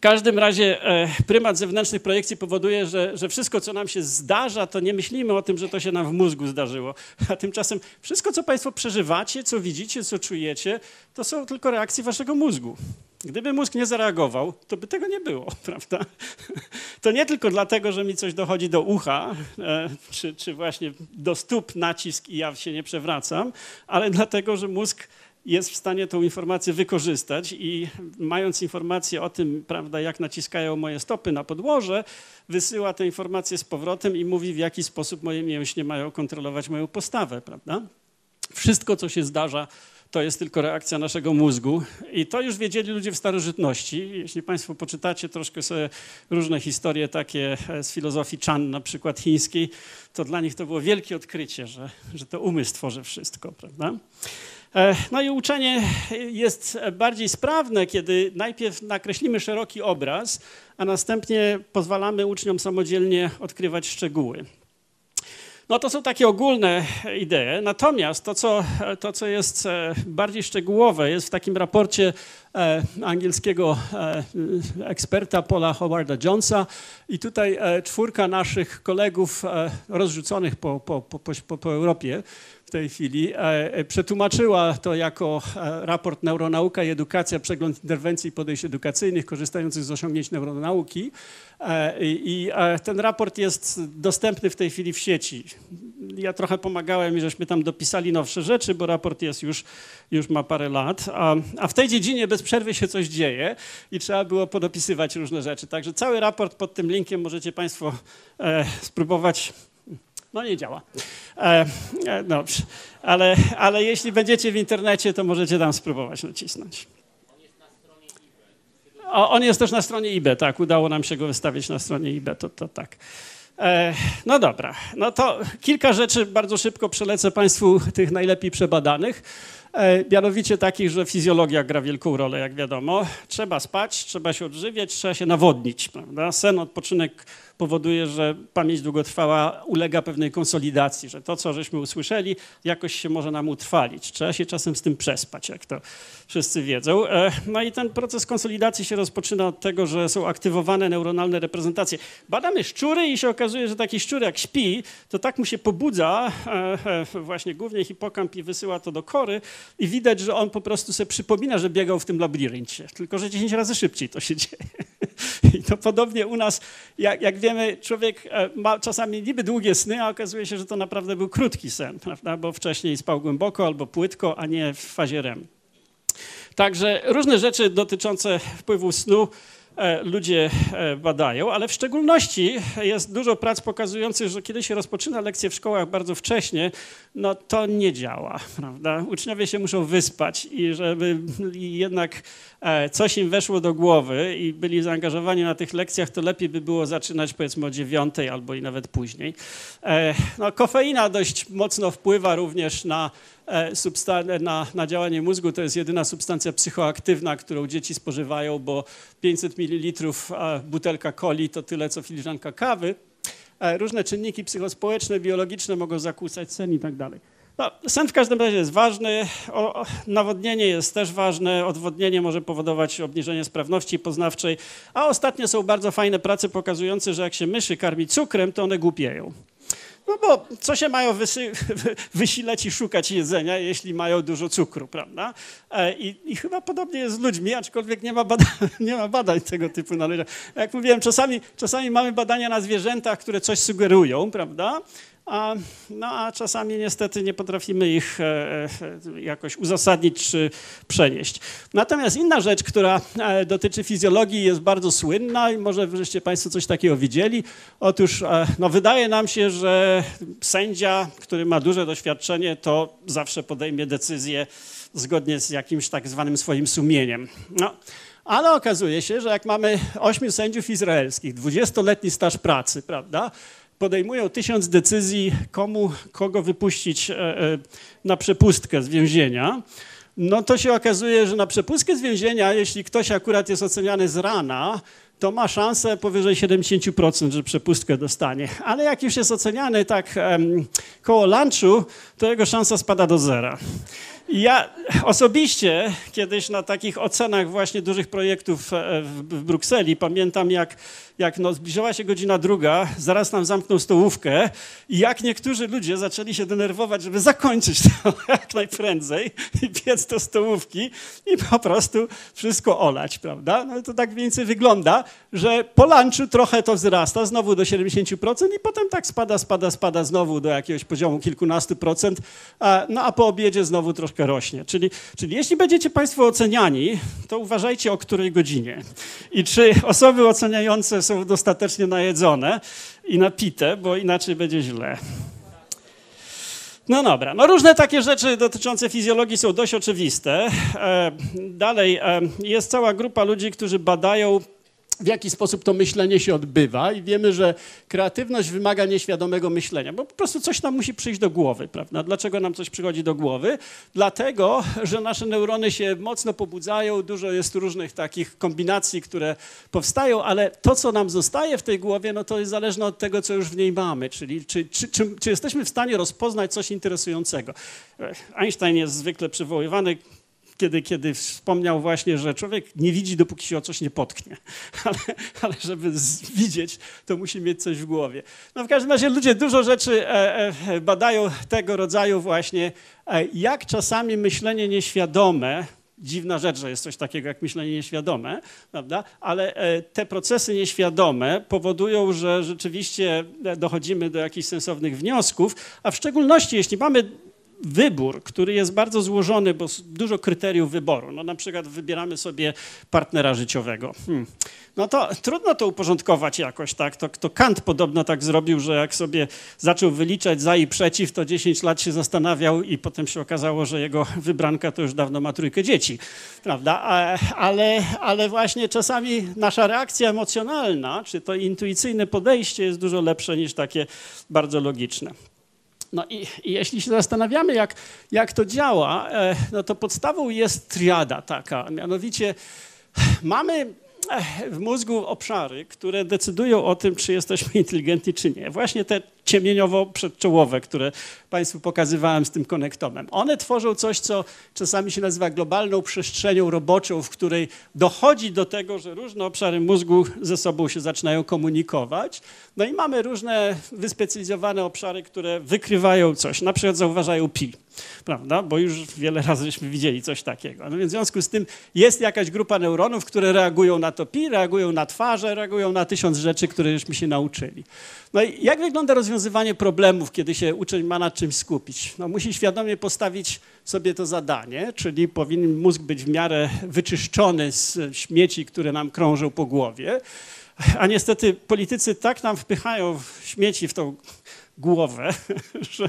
W każdym razie e, prymat zewnętrznych projekcji powoduje, że, że wszystko, co nam się zdarza, to nie myślimy o tym, że to się nam w mózgu zdarzyło. A tymczasem wszystko, co Państwo przeżywacie, co widzicie, co czujecie, to są tylko reakcje Waszego mózgu. Gdyby mózg nie zareagował, to by tego nie było, prawda? To nie tylko dlatego, że mi coś dochodzi do ucha, e, czy, czy właśnie do stóp nacisk i ja się nie przewracam, ale dlatego, że mózg jest w stanie tą informację wykorzystać i mając informację o tym, prawda, jak naciskają moje stopy na podłoże, wysyła tę informację z powrotem i mówi, w jaki sposób moje mięśnie mają kontrolować moją postawę, prawda? Wszystko, co się zdarza, to jest tylko reakcja naszego mózgu. I to już wiedzieli ludzie w starożytności. Jeśli Państwo poczytacie troszkę sobie różne historie takie z filozofii Chan, na przykład chińskiej, to dla nich to było wielkie odkrycie, że, że to umysł tworzy wszystko, prawda? E, no i uczenie jest bardziej sprawne, kiedy najpierw nakreślimy szeroki obraz, a następnie pozwalamy uczniom samodzielnie odkrywać szczegóły. No to są takie ogólne idee. Natomiast to co, to, co jest e, bardziej szczegółowe, jest w takim raporcie angielskiego eksperta Paula Howarda Jonesa. I tutaj czwórka naszych kolegów rozrzuconych po, po, po, po Europie w tej chwili, e, e, przetłumaczyła to jako e, raport Neuronauka i Edukacja, przegląd interwencji i podejść edukacyjnych korzystających z osiągnięć neuronauki. I ten raport jest dostępny w tej chwili w sieci. Ja trochę pomagałem żeśmy tam dopisali nowsze rzeczy, bo raport jest już, już ma parę lat. A, a w tej dziedzinie bez przerwy się coś dzieje i trzeba było podopisywać różne rzeczy. Także cały raport pod tym linkiem możecie Państwo e, spróbować no nie działa. E, e, dobrze, ale, ale jeśli będziecie w internecie, to możecie tam spróbować nacisnąć. O, on jest też na stronie eBay, tak. Udało nam się go wystawić na stronie eBay, to, to tak. E, no dobra, no to kilka rzeczy bardzo szybko przelecę Państwu tych najlepiej przebadanych. E, mianowicie takich, że fizjologia gra wielką rolę, jak wiadomo. Trzeba spać, trzeba się odżywiać, trzeba się nawodnić. Prawda? Sen, odpoczynek powoduje, że pamięć długotrwała ulega pewnej konsolidacji, że to, co żeśmy usłyszeli, jakoś się może nam utrwalić. Trzeba się czasem z tym przespać, jak to wszyscy wiedzą. E, no i ten proces konsolidacji się rozpoczyna od tego, że są aktywowane neuronalne reprezentacje. Badamy szczury i się okazuje, że taki szczur jak śpi, to tak mu się pobudza e, właśnie głównie hipokamp i wysyła to do kory i widać, że on po prostu sobie przypomina, że biegał w tym labiryncie, tylko że 10 razy szybciej to się dzieje. I to podobnie u nas, jak, jak wiemy, człowiek ma czasami niby długie sny, a okazuje się, że to naprawdę był krótki sen, prawda? bo wcześniej spał głęboko albo płytko, a nie w fazie REM. Także różne rzeczy dotyczące wpływu snu e, ludzie e, badają, ale w szczególności jest dużo prac pokazujących, że kiedy się rozpoczyna lekcje w szkołach bardzo wcześnie, no to nie działa, prawda? Uczniowie się muszą wyspać i żeby jednak e, coś im weszło do głowy i byli zaangażowani na tych lekcjach, to lepiej by było zaczynać powiedzmy o dziewiątej albo i nawet później. No, kofeina dość mocno wpływa również na E, na, na, działanie mózgu. To jest jedyna substancja psychoaktywna, którą dzieci spożywają, bo 500 ml butelka coli to tyle, co filiżanka kawy. E, różne czynniki psychospołeczne, biologiczne mogą zakłócać sen i tak dalej. No, sen w każdym razie jest ważny, o, nawodnienie jest też ważne, odwodnienie może powodować obniżenie sprawności poznawczej, a ostatnio są bardzo fajne prace pokazujące, że jak się myszy karmi cukrem, to one głupieją. No bo co się mają wysy, wysilać i szukać jedzenia, jeśli mają dużo cukru, prawda? E, I, I, chyba podobnie jest z ludźmi, aczkolwiek nie ma, badań, nie ma badań tego typu na ludziach. Jak mówiłem, czasami, czasami mamy badania na zwierzętach, które coś sugerują, prawda? A, no a czasami niestety nie potrafimy ich e, e, jakoś uzasadnić czy przenieść. Natomiast inna rzecz, która e, dotyczy fizjologii jest bardzo słynna i może wreszcie Państwo coś takiego widzieli. Otóż no, wydaje nam się, że sędzia, który ma duże doświadczenie, to zawsze podejmie decyzję zgodnie z jakimś tak zwanym swoim sumieniem. No. Ale okazuje się, że jak mamy ośmiu sędziów izraelskich, dwudziestoletni staż pracy, prawda, podejmują tysiąc decyzji, komu, kogo wypuścić e, e, na przepustkę z więzienia, no to się okazuje, że na przepustkę z więzienia, jeśli ktoś akurat jest oceniany z rana, to ma szansę powyżej 70%, że przepustkę dostanie. Ale jak już jest oceniany tak um, koło lunchu, to jego szansa spada do zera. Ja osobiście kiedyś na takich ocenach właśnie dużych projektów e, w, w Brukseli pamiętam, jak jak no, zbliżała się godzina druga, zaraz nam zamknął stołówkę i jak niektórzy ludzie zaczęli się denerwować, żeby zakończyć to jak najprędzej i biec do stołówki i po prostu wszystko olać, prawda? No to tak mniej więcej wygląda, że po lunchu trochę to wzrasta, znowu do 70% i potem tak spada, spada, spada znowu do jakiegoś poziomu kilkunastu procent, no a po obiedzie znowu troszkę rośnie. Czyli, czyli jeśli będziecie Państwo oceniani, to uważajcie o której godzinie i czy osoby oceniające są dostatecznie najedzone i napite, bo inaczej będzie źle. No dobra, no różne takie rzeczy dotyczące fizjologii są dość oczywiste. E, dalej, e, jest cała grupa ludzi, którzy badają w jaki sposób to myślenie się odbywa i wiemy, że kreatywność wymaga nieświadomego myślenia, bo po prostu coś nam musi przyjść do głowy, prawda? Dlaczego nam coś przychodzi do głowy? Dlatego, że nasze neurony się mocno pobudzają, dużo jest różnych takich kombinacji, które powstają, ale to, co nam zostaje w tej głowie, no to jest zależne od tego, co już w niej mamy, czyli czy, czy, czy, czy jesteśmy w stanie rozpoznać coś interesującego. Einstein jest zwykle przywoływany kiedy, kiedy wspomniał właśnie, że człowiek nie widzi, dopóki się o coś nie potknie. Ale, ale żeby widzieć, to musi mieć coś w głowie. No w każdym razie ludzie dużo rzeczy e, e, badają tego rodzaju właśnie, e, jak czasami myślenie nieświadome, dziwna rzecz, że jest coś takiego jak myślenie nieświadome, prawda? ale te procesy nieświadome powodują, że rzeczywiście dochodzimy do jakichś sensownych wniosków, a w szczególności jeśli mamy wybór, który jest bardzo złożony, bo dużo kryteriów wyboru. No na przykład wybieramy sobie partnera życiowego. Hmm. No to trudno to uporządkować jakoś, tak? To, to Kant podobno tak zrobił, że jak sobie zaczął wyliczać za i przeciw, to 10 lat się zastanawiał i potem się okazało, że jego wybranka to już dawno ma trójkę dzieci, prawda? Ale, ale właśnie czasami nasza reakcja emocjonalna, czy to intuicyjne podejście jest dużo lepsze niż takie bardzo logiczne. No i, i, jeśli się zastanawiamy, jak, jak to działa, e, no to podstawą jest triada taka, mianowicie mamy w mózgu obszary, które decydują o tym, czy jesteśmy inteligentni, czy nie. Właśnie te ciemieniowo-przedczołowe, które Państwu pokazywałem z tym konektomem. One tworzą coś, co czasami się nazywa globalną przestrzenią roboczą, w której dochodzi do tego, że różne obszary mózgu ze sobą się zaczynają komunikować. No i mamy różne wyspecjalizowane obszary, które wykrywają coś, na przykład zauważają pi prawda? Bo już wiele razy żeśmy widzieli coś takiego. No więc w związku z tym jest jakaś grupa neuronów, które reagują na to pi, reagują na twarze, reagują na tysiąc rzeczy, które żeśmy się nauczyli. No i jak wygląda rozwiązywanie problemów, kiedy się uczeń ma nad czymś skupić? No musi świadomie postawić sobie to zadanie, czyli powinien mózg być w miarę wyczyszczony z śmieci, które nam krążą po głowie. A niestety politycy tak nam wpychają śmieci w tą głowę, że,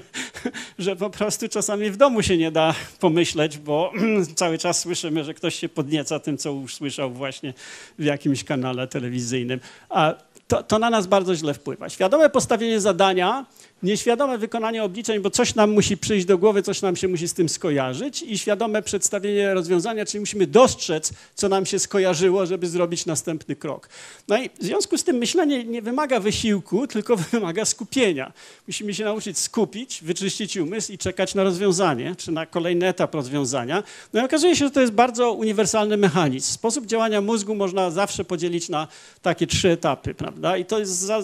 że po prostu czasami w domu się nie da pomyśleć, bo cały czas słyszymy, że ktoś się podnieca tym, co usłyszał właśnie w jakimś kanale telewizyjnym. A to, to na nas bardzo źle wpływa. Świadome postawienie zadania nieświadome wykonanie obliczeń, bo coś nam musi przyjść do głowy, coś nam się musi z tym skojarzyć i świadome przedstawienie rozwiązania, czyli musimy dostrzec, co nam się skojarzyło, żeby zrobić następny krok. No i w związku z tym myślenie nie wymaga wysiłku, tylko wymaga skupienia. Musimy się nauczyć skupić, wyczyścić umysł i czekać na rozwiązanie, czy na kolejny etap rozwiązania. No i okazuje się, że to jest bardzo uniwersalny mechanizm. Sposób działania mózgu można zawsze podzielić na takie trzy etapy, prawda? I to jest za,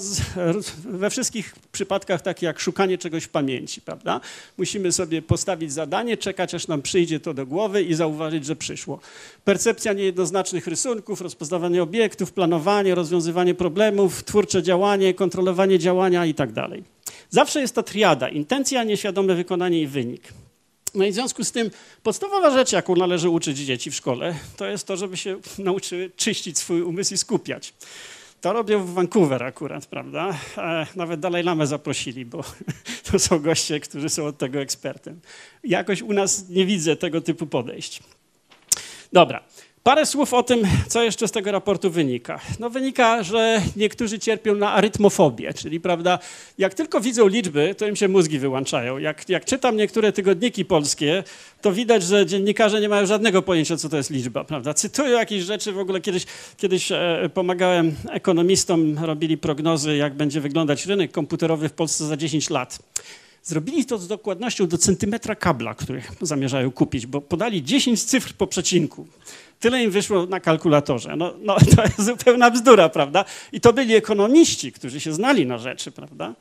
we wszystkich przypadkach takie jak szukanie czegoś w pamięci, prawda? Musimy sobie postawić zadanie, czekać aż nam przyjdzie to do głowy i zauważyć, że przyszło. Percepcja niejednoznacznych rysunków, rozpoznawanie obiektów, planowanie, rozwiązywanie problemów, twórcze działanie, kontrolowanie działania i tak dalej. Zawsze jest ta triada, intencja, nieświadome wykonanie i wynik. No i w związku z tym podstawowa rzecz, jaką należy uczyć dzieci w szkole, to jest to, żeby się nauczyły czyścić swój umysł i skupiać. To robią w Vancouver akurat, prawda? E, nawet Dalaj Lamę zaprosili, bo to są goście, którzy są od tego ekspertem. Jakoś u nas nie widzę tego typu podejść. Dobra. Parę słów o tym, co jeszcze z tego raportu wynika. No wynika, że niektórzy cierpią na arytmofobię, czyli prawda, jak tylko widzą liczby, to im się mózgi wyłączają. Jak, jak czytam niektóre tygodniki polskie, to widać, że dziennikarze nie mają żadnego pojęcia, co to jest liczba, prawda. Cytują jakieś rzeczy, w ogóle kiedyś, kiedyś e, pomagałem ekonomistom, robili prognozy, jak będzie wyglądać rynek komputerowy w Polsce za 10 lat. Zrobili to z dokładnością do centymetra kabla, który zamierzają kupić, bo podali 10 cyfr po przecinku. Tyle im wyszło na kalkulatorze. No, no, to jest zupełna bzdura, prawda? I to byli ekonomiści, którzy się znali na rzeczy, prawda?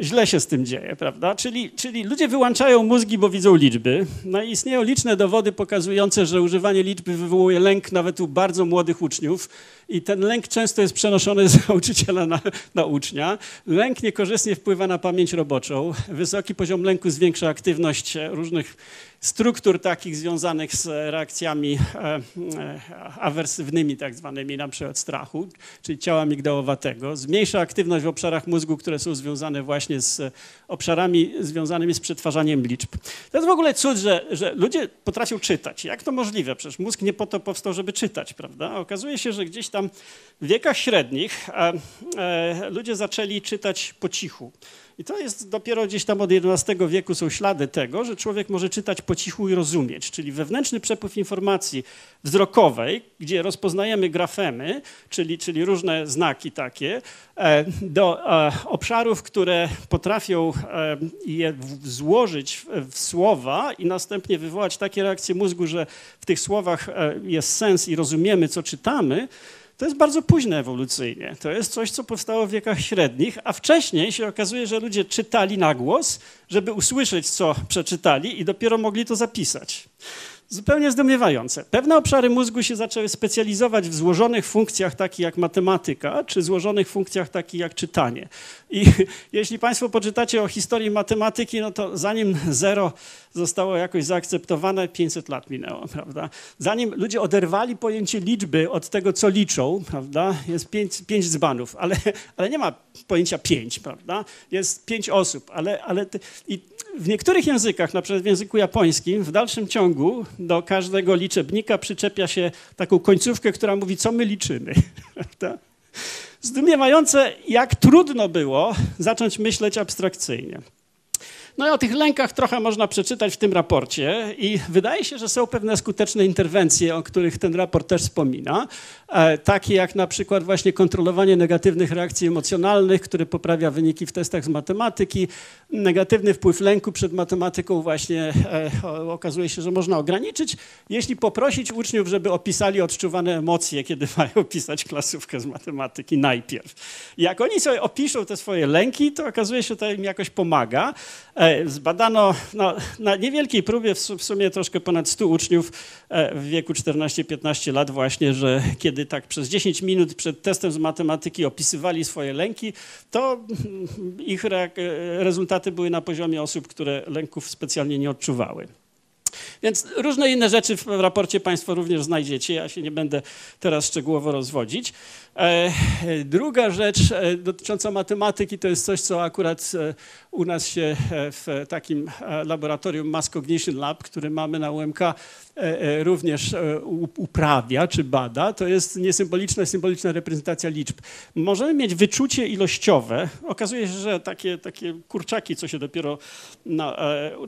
źle się z tym dzieje, prawda? Czyli, czyli ludzie wyłączają mózgi, bo widzą liczby. No i istnieją liczne dowody pokazujące, że używanie liczby wywołuje lęk nawet u bardzo młodych uczniów i ten lęk często jest przenoszony z nauczyciela na, na ucznia. Lęk niekorzystnie wpływa na pamięć roboczą. Wysoki poziom lęku zwiększa aktywność różnych struktur takich związanych z reakcjami e, e, awersywnymi, tak zwanymi, na przykład strachu, czyli ciała migdałowatego. Zmniejsza aktywność w obszarach mózgu, które są związane właśnie z obszarami związanymi z przetwarzaniem liczb. To jest w ogóle cud, że, że ludzie potrafią czytać. Jak to możliwe? Przecież mózg nie po to powstał, żeby czytać, prawda? A okazuje się, że gdzieś tam w wiekach średnich e, ludzie zaczęli czytać po cichu. I to jest dopiero gdzieś tam od XI wieku są ślady tego, że człowiek może czytać po cichu i rozumieć, czyli wewnętrzny przepływ informacji wzrokowej, gdzie rozpoznajemy grafemy, czyli, czyli różne znaki takie, e, do e, obszarów, które potrafią e, je złożyć w słowa i następnie wywołać takie reakcje mózgu, że w tych słowach jest sens i rozumiemy, co czytamy, to jest bardzo późne ewolucyjnie. To jest coś, co powstało w wiekach średnich, a wcześniej się okazuje, że ludzie czytali na głos, żeby usłyszeć, co przeczytali i dopiero mogli to zapisać zupełnie zdumiewające. Pewne obszary mózgu się zaczęły specjalizować w złożonych funkcjach takich jak matematyka, czy złożonych funkcjach takich jak czytanie. I jeśli Państwo poczytacie o historii matematyki, no to zanim zero zostało jakoś zaakceptowane, 500 lat minęło, prawda? Zanim ludzie oderwali pojęcie liczby od tego, co liczą, prawda? Jest pięć, pięć dzbanów, ale, ale nie ma pojęcia pięć, prawda? Jest pięć osób, ale, ale i w niektórych językach, na przykład w języku japońskim, w dalszym ciągu do każdego liczebnika przyczepia się taką końcówkę, która mówi, co my liczymy. Zdumiewające, jak trudno było zacząć myśleć abstrakcyjnie. No i o tych lękach trochę można przeczytać w tym raporcie i wydaje się, że są pewne skuteczne interwencje, o których ten raport też wspomina, takie jak na przykład właśnie kontrolowanie negatywnych reakcji emocjonalnych, które poprawia wyniki w testach z matematyki, negatywny wpływ lęku przed matematyką właśnie e, okazuje się, że można ograniczyć, jeśli poprosić uczniów, żeby opisali odczuwane emocje, kiedy mają pisać klasówkę z matematyki najpierw. Jak oni sobie opiszą te swoje lęki, to okazuje się, że to im jakoś pomaga. E, zbadano no, na niewielkiej próbie, w sumie troszkę ponad 100 uczniów e, w wieku 14-15 lat właśnie, że kiedy tak przez 10 minut przed testem z matematyki opisywali swoje lęki, to ich rezultaty były na poziomie osób, które lęków specjalnie nie odczuwały. Więc różne inne rzeczy w raporcie Państwo również znajdziecie. Ja się nie będę teraz szczegółowo rozwodzić. E, druga rzecz e, dotycząca matematyki to jest coś, co akurat e, u nas się w takim laboratorium Mass Cognition Lab, który mamy na UMK, również uprawia czy bada. To jest niesymboliczna, symboliczna reprezentacja liczb. Możemy mieć wyczucie ilościowe. Okazuje się, że takie, takie kurczaki, co się dopiero na,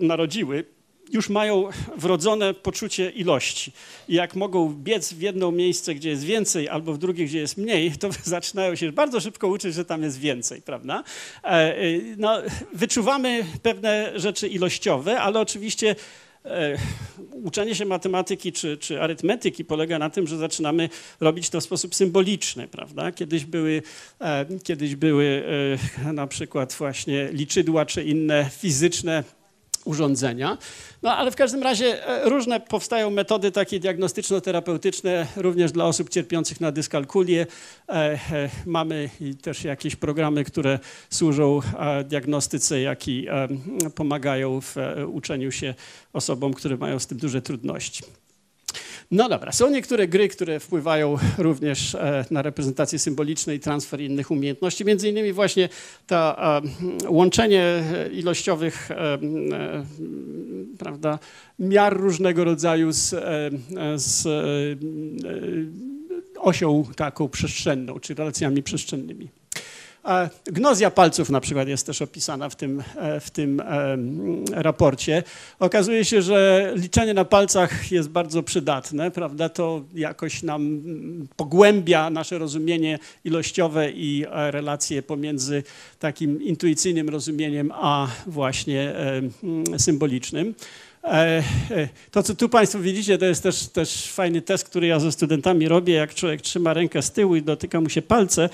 narodziły, już mają wrodzone poczucie ilości. I jak mogą biec w jedno miejsce, gdzie jest więcej, albo w drugie, gdzie jest mniej, to zaczynają się bardzo szybko uczyć, że tam jest więcej, prawda? E, e, no, wyczuwamy pewne rzeczy ilościowe, ale oczywiście e, uczenie się matematyki czy, czy arytmetyki polega na tym, że zaczynamy robić to w sposób symboliczny, prawda? Kiedyś były, kiedyś były na przykład właśnie liczydła czy inne fizyczne urządzenia. No ale w każdym razie e, różne powstają metody takie diagnostyczno-terapeutyczne również dla osób cierpiących na dyskalkulię. E, e, mamy też jakieś programy, które służą diagnostyce, jak i pomagają w uczeniu się osobom, które mają z tym duże trudności. No dobra, są niektóre gry, które wpływają również e, na reprezentację symboliczną i transfer innych umiejętności. Między innymi właśnie to łączenie ilościowych e, prawda, miar różnego rodzaju z, e, z osią taką przestrzenną, czy relacjami przestrzennymi. Gnozja palców na przykład jest też opisana w tym, e, w tym raporcie. Okazuje się, że liczenie na palcach jest bardzo przydatne, prawda? To jakoś nam pogłębia nasze rozumienie ilościowe i e, relacje pomiędzy takim intuicyjnym rozumieniem a właśnie symbolicznym. E, to, co tu Państwo widzicie, to jest też, też fajny test, który ja ze studentami robię. Jak człowiek trzyma rękę z tyłu i dotyka mu się palce,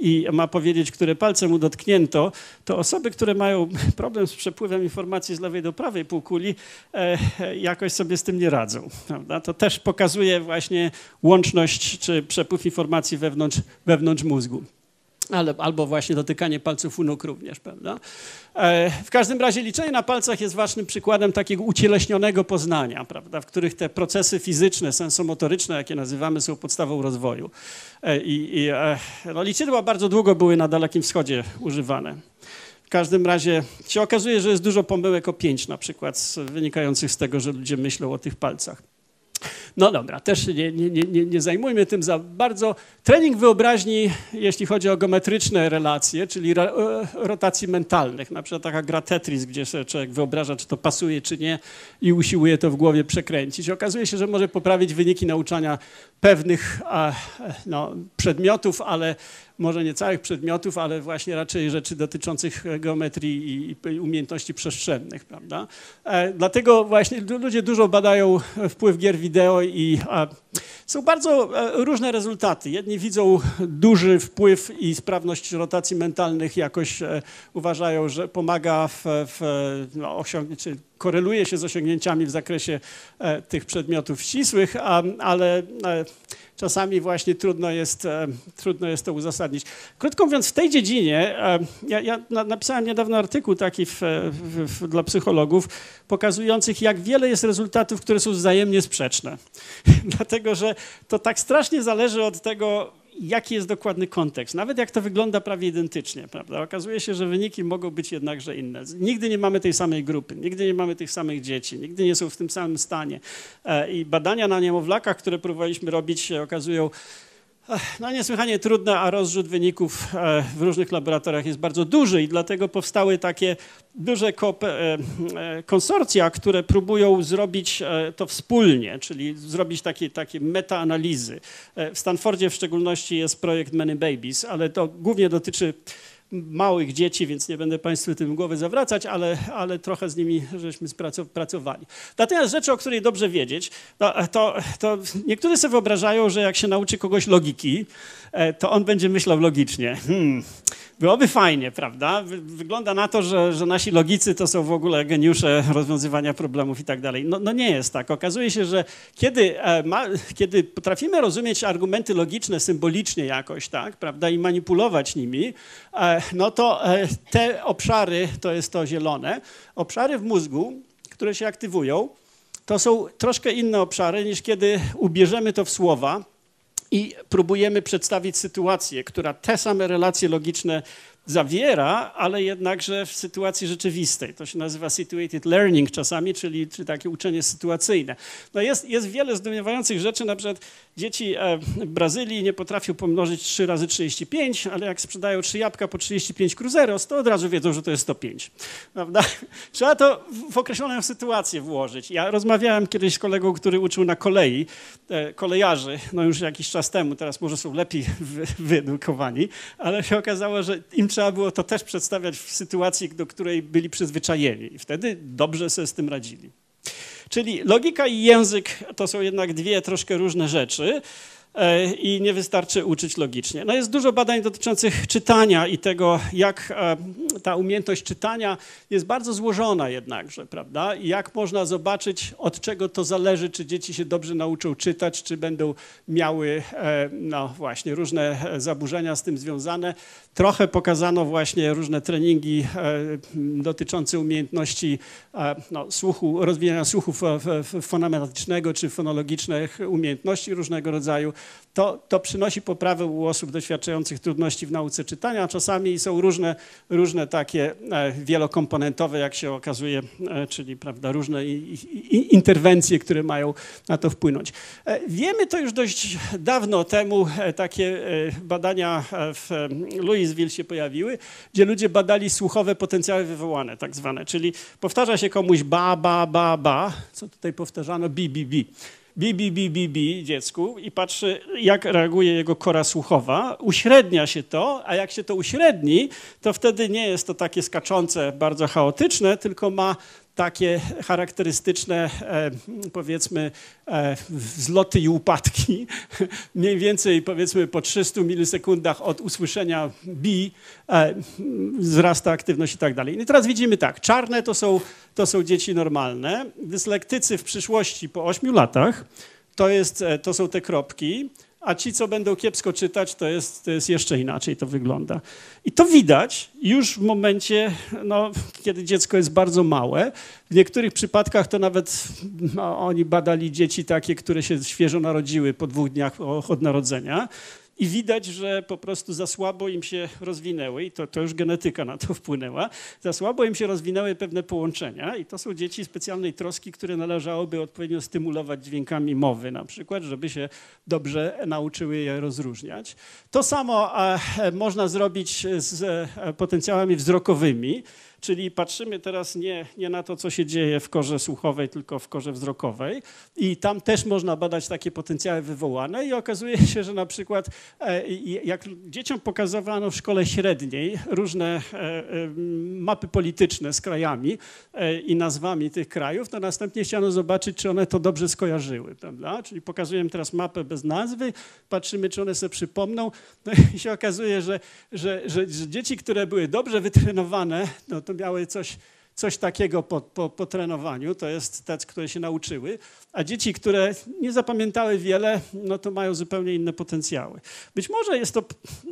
i ma powiedzieć, które palce mu dotknięto, to osoby, które mają problem z przepływem informacji z lewej do prawej półkuli, e, jakoś sobie z tym nie radzą. Prawda? To też pokazuje właśnie łączność czy przepływ informacji wewnątrz, wewnątrz mózgu ale, albo właśnie dotykanie palców u nóg również, prawda? E, w każdym razie liczenie na palcach jest ważnym przykładem takiego ucieleśnionego poznania, prawda? w których te procesy fizyczne, sensomotoryczne, jakie nazywamy, są podstawą rozwoju. E, I, i e, no, liczydła bardzo długo były na Dalekim Wschodzie używane. W każdym razie się okazuje, że jest dużo pomyłek o pięć na przykład, wynikających z tego, że ludzie myślą o tych palcach. No dobra, też nie, nie, nie, nie zajmujmy tym za bardzo. Trening wyobraźni, jeśli chodzi o geometryczne relacje, czyli e, rotacji mentalnych, na przykład taka gra Tetris, gdzie sobie człowiek wyobraża, czy to pasuje, czy nie i usiłuje to w głowie przekręcić. Okazuje się, że może poprawić wyniki nauczania pewnych no, przedmiotów, ale może nie całych przedmiotów, ale właśnie raczej rzeczy dotyczących geometrii i umiejętności przestrzennych, prawda? E, dlatego właśnie ludzie dużo badają wpływ gier wideo i są bardzo e, różne rezultaty. Jedni widzą duży wpływ i sprawność rotacji mentalnych, jakoś e, uważają, że pomaga w, w no, osiągnięciu, koreluje się z osiągnięciami w zakresie tych przedmiotów ścisłych, ale czasami właśnie trudno jest, e, trudno jest to uzasadnić. Krótko mówiąc, w tej dziedzinie, e, ja, ja napisałem niedawno artykuł taki w, w, dla psychologów, pokazujących, jak wiele jest rezultatów, które są wzajemnie sprzeczne. Dlatego, że to tak strasznie zależy od tego, jaki jest dokładny kontekst. Nawet jak to wygląda prawie identycznie, prawda? Okazuje się, że wyniki mogą być jednakże inne. Nigdy nie mamy tej samej grupy, nigdy nie mamy tych samych dzieci, nigdy nie są w tym samym stanie. E, I badania na niemowlakach, które próbowaliśmy robić, się okazują, no niesłychanie trudne, a rozrzut wyników e, w różnych laboratoriach jest bardzo duży i dlatego powstały takie duże e, e, konsorcja, które próbują zrobić to wspólnie, czyli zrobić takie, takie metaanalizy. W Stanfordzie w szczególności jest projekt Many Babies, ale to głównie dotyczy małych dzieci, więc nie będę Państwu tym głowy zawracać, ale, ale trochę z nimi żeśmy pracowali. Natomiast rzeczy, o której dobrze wiedzieć, to, to, to niektórzy sobie wyobrażają, że jak się nauczy kogoś logiki, e, to on będzie myślał logicznie. Hmm. Byłoby fajnie, prawda? Wygląda na to, że, że nasi logicy to są w ogóle geniusze rozwiązywania problemów i tak dalej. No, no nie jest tak. Okazuje się, że kiedy, e, ma, kiedy potrafimy rozumieć argumenty logiczne symbolicznie jakoś, tak, prawda, i manipulować nimi, e, no to e, te obszary, to jest to zielone, obszary w mózgu, które się aktywują, to są troszkę inne obszary niż kiedy ubierzemy to w słowa i próbujemy przedstawić sytuację, która te same relacje logiczne zawiera, ale jednakże w sytuacji rzeczywistej. To się nazywa situated learning czasami, czyli, czyli takie uczenie sytuacyjne. No jest, jest wiele zdumiewających rzeczy, na przykład dzieci e, w Brazylii nie potrafią pomnożyć 3 razy 35, ale jak sprzedają 3 jabłka po 35 cruzeros, to od razu wiedzą, że to jest 105. Prawda? Trzeba to w określoną sytuację włożyć. Ja rozmawiałem kiedyś z kolegą, który uczył na kolei, e, kolejarzy, no już jakiś czas temu, teraz może są lepiej wyedukowani, ale się okazało, że im trzeba było to też przedstawiać w sytuacji, do której byli przyzwyczajeni i wtedy dobrze sobie z tym radzili. Czyli logika i język to są jednak dwie troszkę różne rzeczy. E, i nie wystarczy uczyć logicznie. No jest dużo badań dotyczących czytania i tego, jak e, ta umiejętność czytania jest bardzo złożona jednakże, prawda? I jak można zobaczyć, od czego to zależy, czy dzieci się dobrze nauczą czytać, czy będą miały, e, no właśnie, różne zaburzenia z tym związane. Trochę pokazano właśnie różne treningi dotyczące umiejętności no, słuchu, rozwijania słuchu fonematycznego czy fonologicznych umiejętności różnego rodzaju to, to przynosi poprawę u osób doświadczających trudności w nauce czytania. Czasami są różne, różne takie e, wielokomponentowe, jak się okazuje, e, czyli prawda, różne interwencje, które mają na to wpłynąć. E, wiemy to już dość dawno temu, takie badania w Louisville się pojawiły, gdzie ludzie badali słuchowe potencjały wywołane, tak zwane, czyli powtarza się komuś ba, ba, ba, ba, co tutaj powtarzano, bi, bi, bi bi, bi, bi, bi, bi dziecku i patrzy, jak reaguje jego kora słuchowa. Uśrednia się to, a jak się to uśredni, to wtedy nie jest to takie skaczące, bardzo chaotyczne, tylko ma takie charakterystyczne, e, powiedzmy, e, wzloty i upadki. Mniej więcej, powiedzmy, po 300 milisekundach od usłyszenia bi e, wzrasta aktywność i tak dalej. I teraz widzimy tak, czarne to są, to są dzieci normalne, dyslektycy w przyszłości po 8 latach, to, jest, to są te kropki, a ci, co będą kiepsko czytać, to jest, to jest jeszcze inaczej to wygląda. I to widać już w momencie, no, kiedy dziecko jest bardzo małe. W niektórych przypadkach to nawet no, oni badali dzieci takie, które się świeżo narodziły po dwóch dniach od narodzenia i widać, że po prostu za słabo im się rozwinęły, i to, to już genetyka na to wpłynęła, za słabo im się rozwinęły pewne połączenia i to są dzieci specjalnej troski, które należałoby odpowiednio stymulować dźwiękami mowy na przykład, żeby się dobrze nauczyły je rozróżniać. To samo e, można zrobić z e, potencjałami wzrokowymi. Czyli patrzymy teraz nie, nie na to, co się dzieje w korze słuchowej, tylko w korze wzrokowej. I tam też można badać takie potencjały wywołane i okazuje się, że na przykład e, jak dzieciom pokazywano w szkole średniej różne e, e, mapy polityczne z krajami i nazwami tych krajów, to następnie chciano zobaczyć, czy one to dobrze skojarzyły. Prawda? Czyli pokazujemy teraz mapę bez nazwy, patrzymy, czy one sobie przypomną. No i się okazuje, że, że, że, że dzieci, które były dobrze wytrenowane, no to miały coś, coś takiego po, po, po, trenowaniu, to jest te, które się nauczyły, a dzieci, które nie zapamiętały wiele, no to mają zupełnie inne potencjały. Być może jest to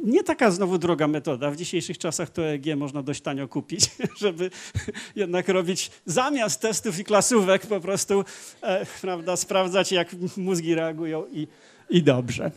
nie taka znowu droga metoda. W dzisiejszych czasach to EG można dość tanio kupić, żeby jednak robić zamiast testów i klasówek po prostu e, prawda, sprawdzać, jak mózgi reagują i, i dobrze.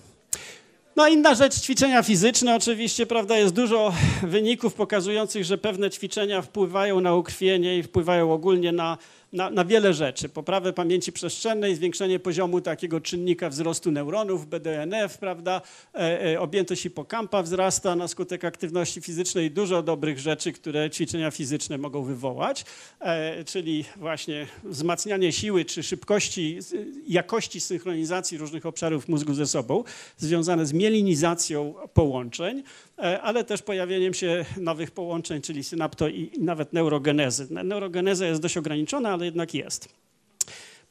No inna rzecz, ćwiczenia fizyczne. Oczywiście, prawda, jest dużo wyników pokazujących, że pewne ćwiczenia wpływają na ukrwienie i wpływają ogólnie na na, na, wiele rzeczy. Poprawę pamięci przestrzennej, zwiększenie poziomu takiego czynnika wzrostu neuronów, BDNF, prawda? E, e, objętość hipokampa wzrasta na skutek aktywności fizycznej. Dużo dobrych rzeczy, które ćwiczenia fizyczne mogą wywołać, e, czyli właśnie wzmacnianie siły czy szybkości, jakości synchronizacji różnych obszarów mózgu ze sobą, związane z mielinizacją połączeń. E, ale też pojawieniem się nowych połączeń, czyli synapto i nawet neurogenezy. Neurogeneza jest dość ograniczona, ale jednak jest.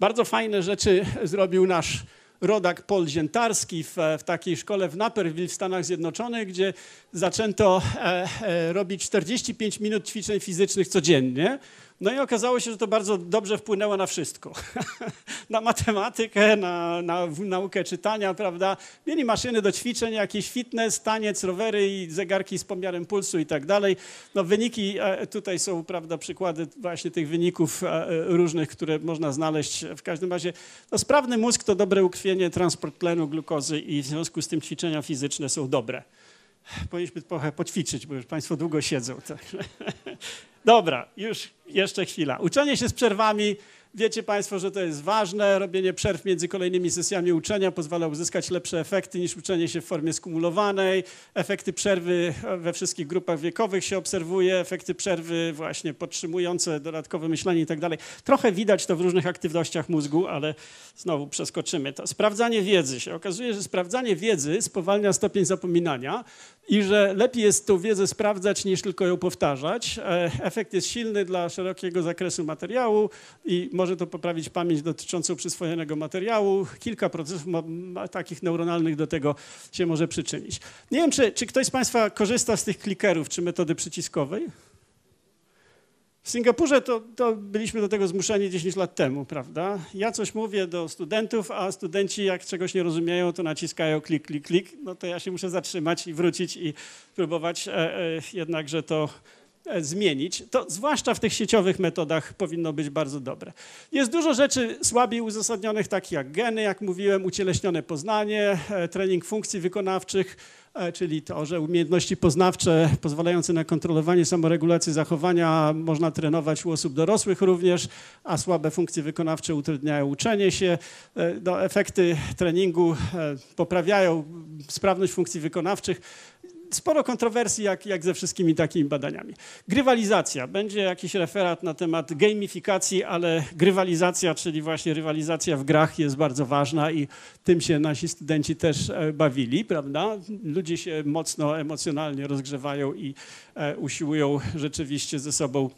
Bardzo fajne rzeczy zrobił nasz rodak Paul Ziętarski w, w, takiej szkole w Naperville w Stanach Zjednoczonych, gdzie zaczęto e, e, robić 45 minut ćwiczeń fizycznych codziennie No i okazało się, że to bardzo dobrze wpłynęło na wszystko. na matematykę, na, na naukę czytania, prawda? Mieli maszyny do ćwiczeń, jakiś fitness, taniec, rowery i zegarki z pomiarem pulsu i tak dalej. No wyniki, e, tutaj są, prawda, przykłady właśnie tych wyników e, różnych, które można znaleźć. W każdym razie no, sprawny mózg to dobre ukrwienie, transport tlenu, glukozy i w związku z tym ćwiczenia fizyczne są dobre powinniśmy trochę poćwiczyć, bo już Państwo długo siedzą. Także. Dobra, już jeszcze chwila. Uczenie się z przerwami Wiecie Państwo, że to jest ważne. Robienie przerw między kolejnymi sesjami uczenia pozwala uzyskać lepsze efekty niż uczenie się w formie skumulowanej. Efekty przerwy we wszystkich grupach wiekowych się obserwuje, efekty przerwy właśnie podtrzymujące dodatkowe myślenie i tak dalej. Trochę widać to w różnych aktywnościach mózgu, ale znowu przeskoczymy to. Sprawdzanie wiedzy. Się okazuje, że sprawdzanie wiedzy spowalnia stopień zapominania i że lepiej jest tą wiedzę sprawdzać niż tylko ją powtarzać. E, efekt jest silny dla szerokiego zakresu materiału i może to poprawić pamięć dotyczącą przyswojonego materiału. Kilka procesów takich neuronalnych do tego się może przyczynić. Nie wiem, czy, czy ktoś z Państwa korzysta z tych klikerów, czy metody przyciskowej? W Singapurze to, to, byliśmy do tego zmuszeni 10 lat temu, prawda? Ja coś mówię do studentów, a studenci jak czegoś nie rozumieją, to naciskają klik, klik, klik. No to ja się muszę zatrzymać i wrócić i próbować e, e, jednakże to zmienić, to zwłaszcza w tych sieciowych metodach powinno być bardzo dobre. Jest dużo rzeczy słabiej uzasadnionych, takich jak geny, jak mówiłem, ucieleśnione poznanie, e, trening funkcji wykonawczych, e, czyli to, że umiejętności poznawcze pozwalające na kontrolowanie samoregulacji zachowania można trenować u osób dorosłych również, a słabe funkcje wykonawcze utrudniają uczenie się. No, efekty treningu poprawiają sprawność funkcji wykonawczych sporo kontrowersji, jak, jak ze wszystkimi takimi badaniami. Grywalizacja. Będzie jakiś referat na temat gamifikacji, ale grywalizacja, czyli właśnie rywalizacja w grach jest bardzo ważna i tym się nasi studenci też e, bawili, prawda? Ludzie się mocno emocjonalnie rozgrzewają i e, usiłują rzeczywiście ze sobą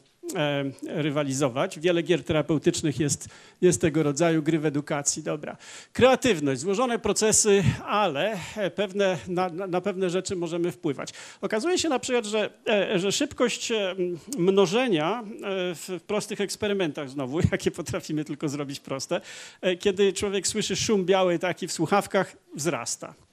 rywalizować. Wiele gier terapeutycznych jest, jest tego rodzaju, gry w edukacji. Dobra. Kreatywność, złożone procesy, ale pewne, na, na pewne rzeczy możemy wpływać. Okazuje się na przykład, że, e, że szybkość e, mnożenia w prostych eksperymentach znowu, jakie potrafimy tylko zrobić proste, kiedy człowiek słyszy szum biały taki w słuchawkach, wzrasta.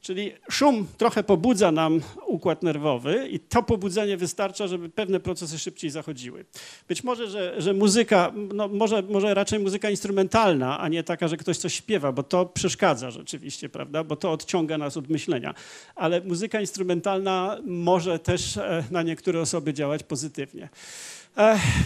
Czyli szum trochę pobudza nam układ nerwowy i to pobudzenie wystarcza, żeby pewne procesy szybciej zachodziły. Być może, że, że muzyka, no może, może raczej muzyka instrumentalna, a nie taka, że ktoś coś śpiewa, bo to przeszkadza rzeczywiście, prawda? Bo to odciąga nas od myślenia. Ale muzyka instrumentalna może też e, na niektóre osoby działać pozytywnie.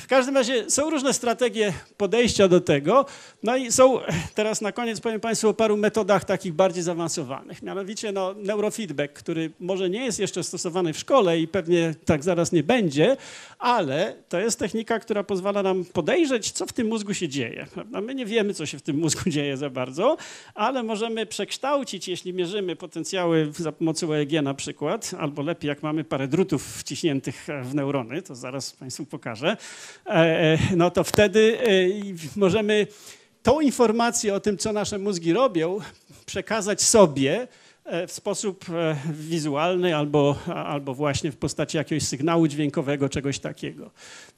W każdym razie są różne strategie podejścia do tego. No i są, teraz na koniec powiem Państwu o paru metodach takich bardziej zaawansowanych. Mianowicie no, neurofeedback, który może nie jest jeszcze stosowany w szkole i pewnie tak zaraz nie będzie, ale to jest technika, która pozwala nam podejrzeć, co w tym mózgu się dzieje. My nie wiemy, co się w tym mózgu dzieje za bardzo, ale możemy przekształcić, jeśli mierzymy potencjały za pomocą EEG na przykład, albo lepiej, jak mamy parę drutów wciśniętych w neurony, to zaraz Państwu pokażę E, e, no to wtedy e, możemy tą informację o tym, co nasze mózgi robią, przekazać sobie w sposób wizualny albo, albo właśnie w postaci jakiegoś sygnału dźwiękowego, czegoś takiego.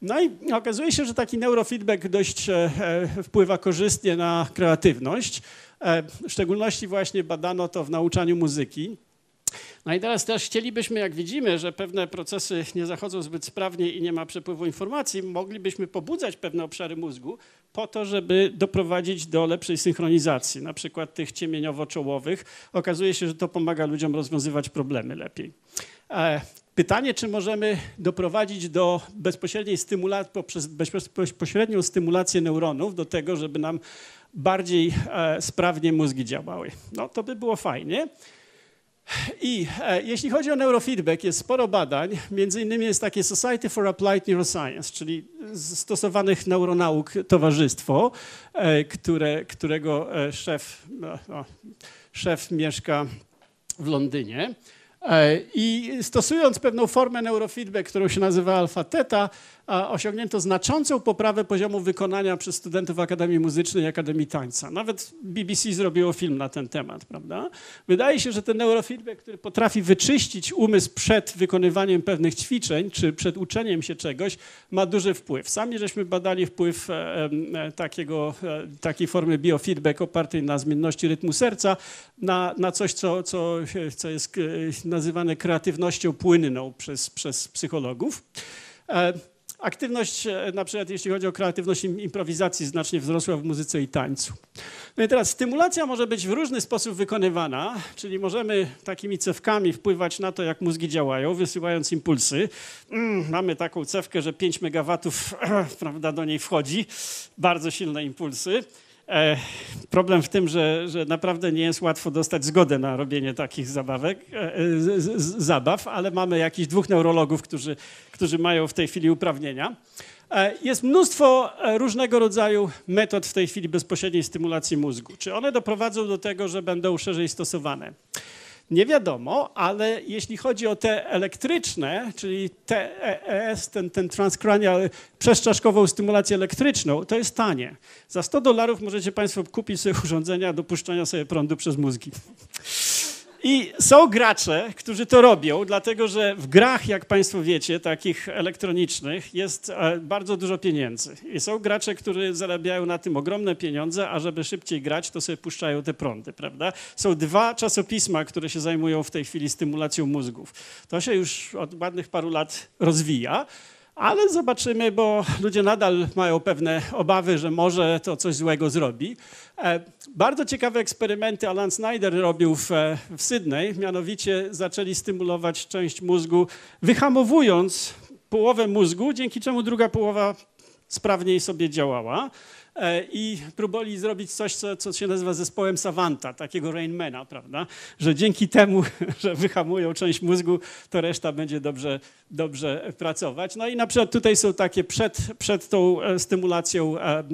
No i okazuje się, że taki neurofeedback dość wpływa korzystnie na kreatywność. W szczególności właśnie badano to w nauczaniu muzyki. No i teraz też chcielibyśmy, jak widzimy, że pewne procesy nie zachodzą zbyt sprawnie i nie ma przepływu informacji, moglibyśmy pobudzać pewne obszary mózgu po to, żeby doprowadzić do lepszej synchronizacji, na przykład tych ciemieniowo-czołowych. Okazuje się, że to pomaga ludziom rozwiązywać problemy lepiej. E, pytanie, czy możemy doprowadzić do bezpośredniej stymulacji, poprzez bezpośrednią stymulację neuronów do tego, żeby nam bardziej e, sprawnie mózgi działały. No to by było fajnie. I e, jeśli chodzi o neurofeedback, jest sporo badań. Między innymi jest takie Society for Applied Neuroscience, czyli stosowanych neuronauk towarzystwo, e, które, którego e, szef, no, no, szef mieszka w Londynie. E, I stosując pewną formę neurofeedback, którą się nazywa alfa-teta, osiągnięto znaczącą poprawę poziomu wykonania przez studentów Akademii Muzycznej i Akademii Tańca. Nawet BBC zrobiło film na ten temat, prawda? Wydaje się, że ten neurofeedback, który potrafi wyczyścić umysł przed wykonywaniem pewnych ćwiczeń, czy przed uczeniem się czegoś, ma duży wpływ. Sami żeśmy badali wpływ e, e, takiego, e, takiej formy biofeedback opartej na zmienności rytmu serca na, na coś, co, co, co jest nazywane kreatywnością płynną przez, przez psychologów. Aktywność, na przykład jeśli chodzi o kreatywność improwizacji, znacznie wzrosła w muzyce i tańcu. No i teraz stymulacja może być w różny sposób wykonywana, czyli możemy takimi cewkami wpływać na to, jak mózgi działają, wysyłając impulsy. Mm, mamy taką cewkę, że 5 MW prawda, do niej wchodzi, bardzo silne impulsy. E, problem w tym, że, że naprawdę nie jest łatwo dostać zgodę na robienie takich zabawek, e, z, z, zabaw, ale mamy jakichś dwóch neurologów, którzy, którzy mają w tej chwili uprawnienia. E, jest mnóstwo e, różnego rodzaju metod w tej chwili bezpośredniej stymulacji mózgu. Czy one doprowadzą do tego, że będą szerzej stosowane? Nie wiadomo, ale jeśli chodzi o te elektryczne, czyli TES, ten, ten transcranial, przeszczaszkową stymulację elektryczną, to jest tanie. Za 100 dolarów możecie Państwo kupić sobie urządzenia do puszczania sobie prądu przez mózgi. I są gracze, którzy to robią, dlatego że w grach, jak Państwo wiecie, takich elektronicznych, jest e, bardzo dużo pieniędzy. I są gracze, którzy zarabiają na tym ogromne pieniądze, a żeby szybciej grać, to sobie puszczają te prądy, prawda? Są dwa czasopisma, które się zajmują w tej chwili stymulacją mózgów. To się już od ładnych paru lat rozwija. Ale zobaczymy, bo ludzie nadal mają pewne obawy, że może to coś złego zrobi. E, bardzo ciekawe eksperymenty Alan Snyder robił w, e, w Sydney, mianowicie zaczęli stymulować część mózgu, wyhamowując połowę mózgu, dzięki czemu druga połowa sprawniej sobie działała. E, i próbowali zrobić coś, co, co się nazywa zespołem Savanta, takiego Rainmana, prawda? Że dzięki temu, że wyhamują część mózgu, to reszta będzie dobrze, dobrze pracować. No i na przykład tutaj są takie przed, przed tą e, stymulacją e,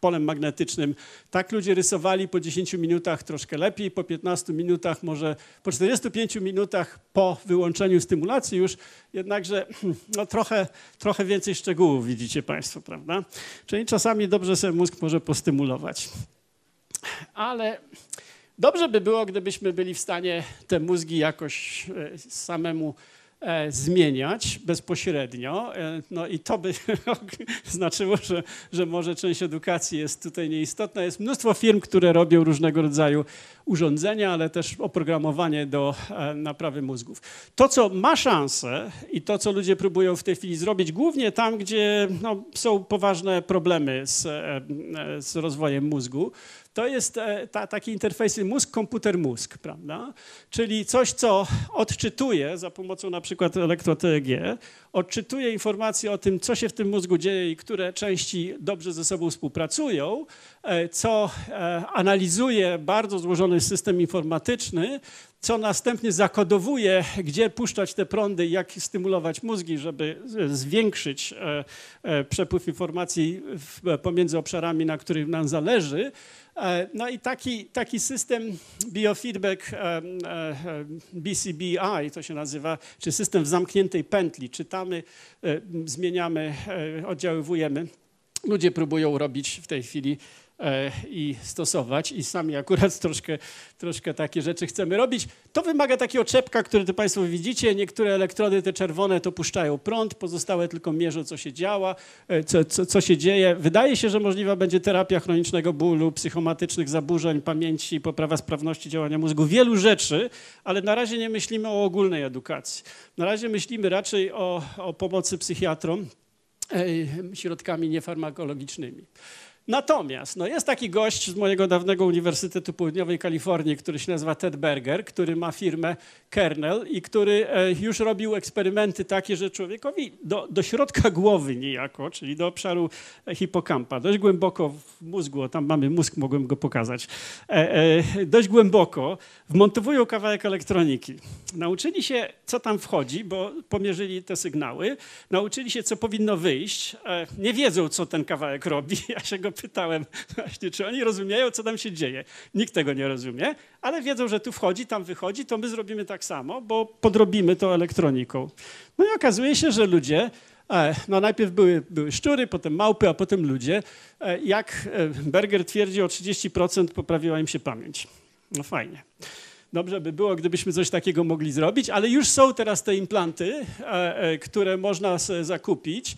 polem magnetycznym. Tak ludzie rysowali po 10 minutach troszkę lepiej, po 15 minutach, może po 45 minutach po wyłączeniu stymulacji już, jednakże no, trochę, trochę więcej szczegółów widzicie Państwo, prawda? Czyli czasami czasami dobrze sobie mózg może postymulować. Ale dobrze by było, gdybyśmy byli w stanie te mózgi jakoś e, samemu zmieniać bezpośrednio. E, no i to by znaczyło, że, że może część edukacji jest tutaj nieistotna. Jest mnóstwo firm, które robią różnego rodzaju urządzenia, ale też oprogramowanie do e, naprawy mózgów. To, co ma szansę i to, co ludzie próbują w tej chwili zrobić, głównie tam, gdzie no, są poważne problemy z, z rozwojem mózgu, to jest e, ta, taki interfejs mózg-komputer-mózg, prawda? Czyli coś, co odczytuje za pomocą na przykład elektro-TEG, odczytuje informacje o tym, co się w tym mózgu dzieje i które części dobrze ze sobą współpracują, e, co e, analizuje bardzo złożony system informatyczny, co następnie zakodowuje, gdzie puszczać te prądy i jak stymulować mózgi, żeby zwiększyć przepływ informacji pomiędzy obszarami, na których nam zależy. E, no i taki, taki system biofeedback BCBI e, e, to się nazywa, czy system w zamkniętej pętli. Czytamy, zmieniamy, oddziaływujemy. Ludzie próbują robić w tej chwili i stosować i sami akurat troszkę, troszkę takie rzeczy chcemy robić. To wymaga takiego czepka, który tu Państwo widzicie. Niektóre elektrody, te czerwone, to puszczają prąd, pozostałe tylko mierzą, co się działa, e, co, co, co się dzieje. Wydaje się, że możliwa będzie terapia chronicznego bólu, psychomatycznych zaburzeń pamięci, poprawa sprawności działania mózgu, wielu rzeczy, ale na razie nie myślimy o ogólnej edukacji. Na razie myślimy raczej o, o pomocy psychiatrom e, środkami niefarmakologicznymi. Natomiast no jest taki gość z mojego dawnego Uniwersytetu Południowej Kalifornii, który się nazywa Ted Berger, który ma firmę Kernel i który e, już robił eksperymenty takie, że człowiekowi do, do środka głowy niejako, czyli do obszaru hipokampa, dość głęboko w mózgu, tam mamy mózg, mogłem go pokazać, e, e, dość głęboko wmontowują kawałek elektroniki. Nauczyli się, co tam wchodzi, bo pomierzyli te sygnały, nauczyli się, co powinno wyjść, nie wiedzą, co ten kawałek robi. Ja się go pytałem właśnie, czy oni rozumieją, co tam się dzieje. Nikt tego nie rozumie, ale wiedzą, że tu wchodzi, tam wychodzi, to my zrobimy tak samo, bo podrobimy to elektroniką. No i okazuje się, że ludzie E, no najpierw były, były szczury, potem małpy, a potem ludzie. E, jak e, Berger twierdzi, o 30% poprawiła im się pamięć. No fajnie. Dobrze by było, gdybyśmy coś takiego mogli zrobić, ale już są teraz te implanty, które można zakupić.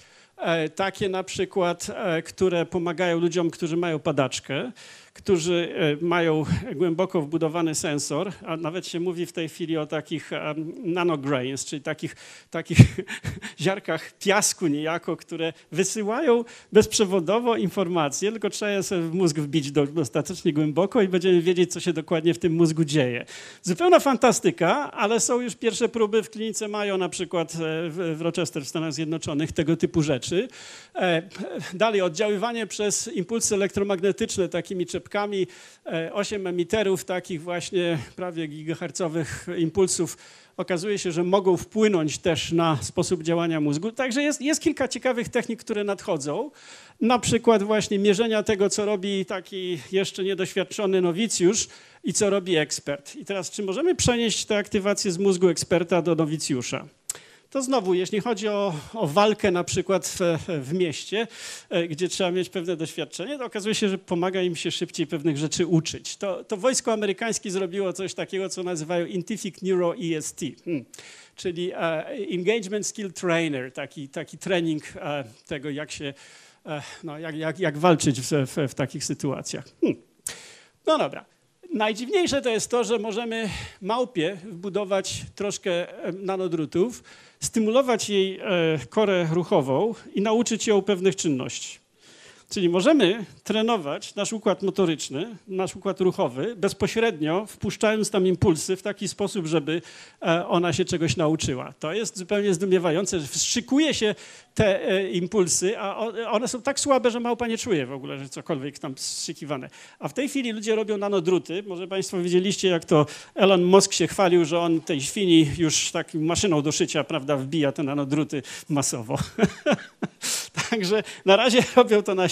Takie na przykład, które pomagają ludziom, którzy mają padaczkę którzy e, mają głęboko wbudowany sensor, a nawet się mówi w tej chwili o takich nanograins, czyli takich, takich ziarkach piasku niejako, które wysyłają bezprzewodowo informacje, tylko trzeba je sobie w mózg wbić dostatecznie głęboko i będziemy wiedzieć, co się dokładnie w tym mózgu dzieje. Zupełna fantastyka, ale są już pierwsze próby w klinice Mayo, na przykład e, w Rochester w Stanach Zjednoczonych, tego typu rzeczy. E, dalej, oddziaływanie przez impulsy elektromagnetyczne takimi czepami czepkami, 8 e, emiterów takich właśnie prawie gigahercowych impulsów okazuje się, że mogą wpłynąć też na sposób działania mózgu. Także jest, jest kilka ciekawych technik, które nadchodzą. Na przykład właśnie mierzenia tego, co robi taki jeszcze niedoświadczony nowicjusz i co robi ekspert. I teraz, czy możemy przenieść tę aktywację z mózgu eksperta do nowicjusza? To znowu, jeśli chodzi o, o walkę na przykład w, w, mieście, e, gdzie trzeba mieć pewne doświadczenie, to okazuje się, że pomaga im się szybciej pewnych rzeczy uczyć. To, to wojsko amerykańskie zrobiło coś takiego, co nazywają Intific Neuro EST, hmm. czyli uh, Engagement Skill Trainer, taki, taki trening uh, tego, jak się, no, jak, jak, jak walczyć w, w, w takich sytuacjach. Hmm. No dobra. Najdziwniejsze to jest to, że możemy małpie wbudować troszkę nanodrutów, stymulować jej e, korę ruchową i nauczyć ją pewnych czynności. Czyli możemy trenować nasz układ motoryczny, nasz układ ruchowy bezpośrednio, wpuszczając tam impulsy w taki sposób, żeby e, ona się czegoś nauczyła. To jest zupełnie zdumiewające, że wstrzykuje się te e, impulsy, a one są tak słabe, że małpa nie czuje w ogóle, że cokolwiek tam wstrzykiwane. A w tej chwili ludzie robią nanodruty. Może Państwo widzieliście, jak to Elon Musk się chwalił, że on tej świni już taką maszyną do szycia, prawda, wbija te nanodruty masowo. Także na razie robią to na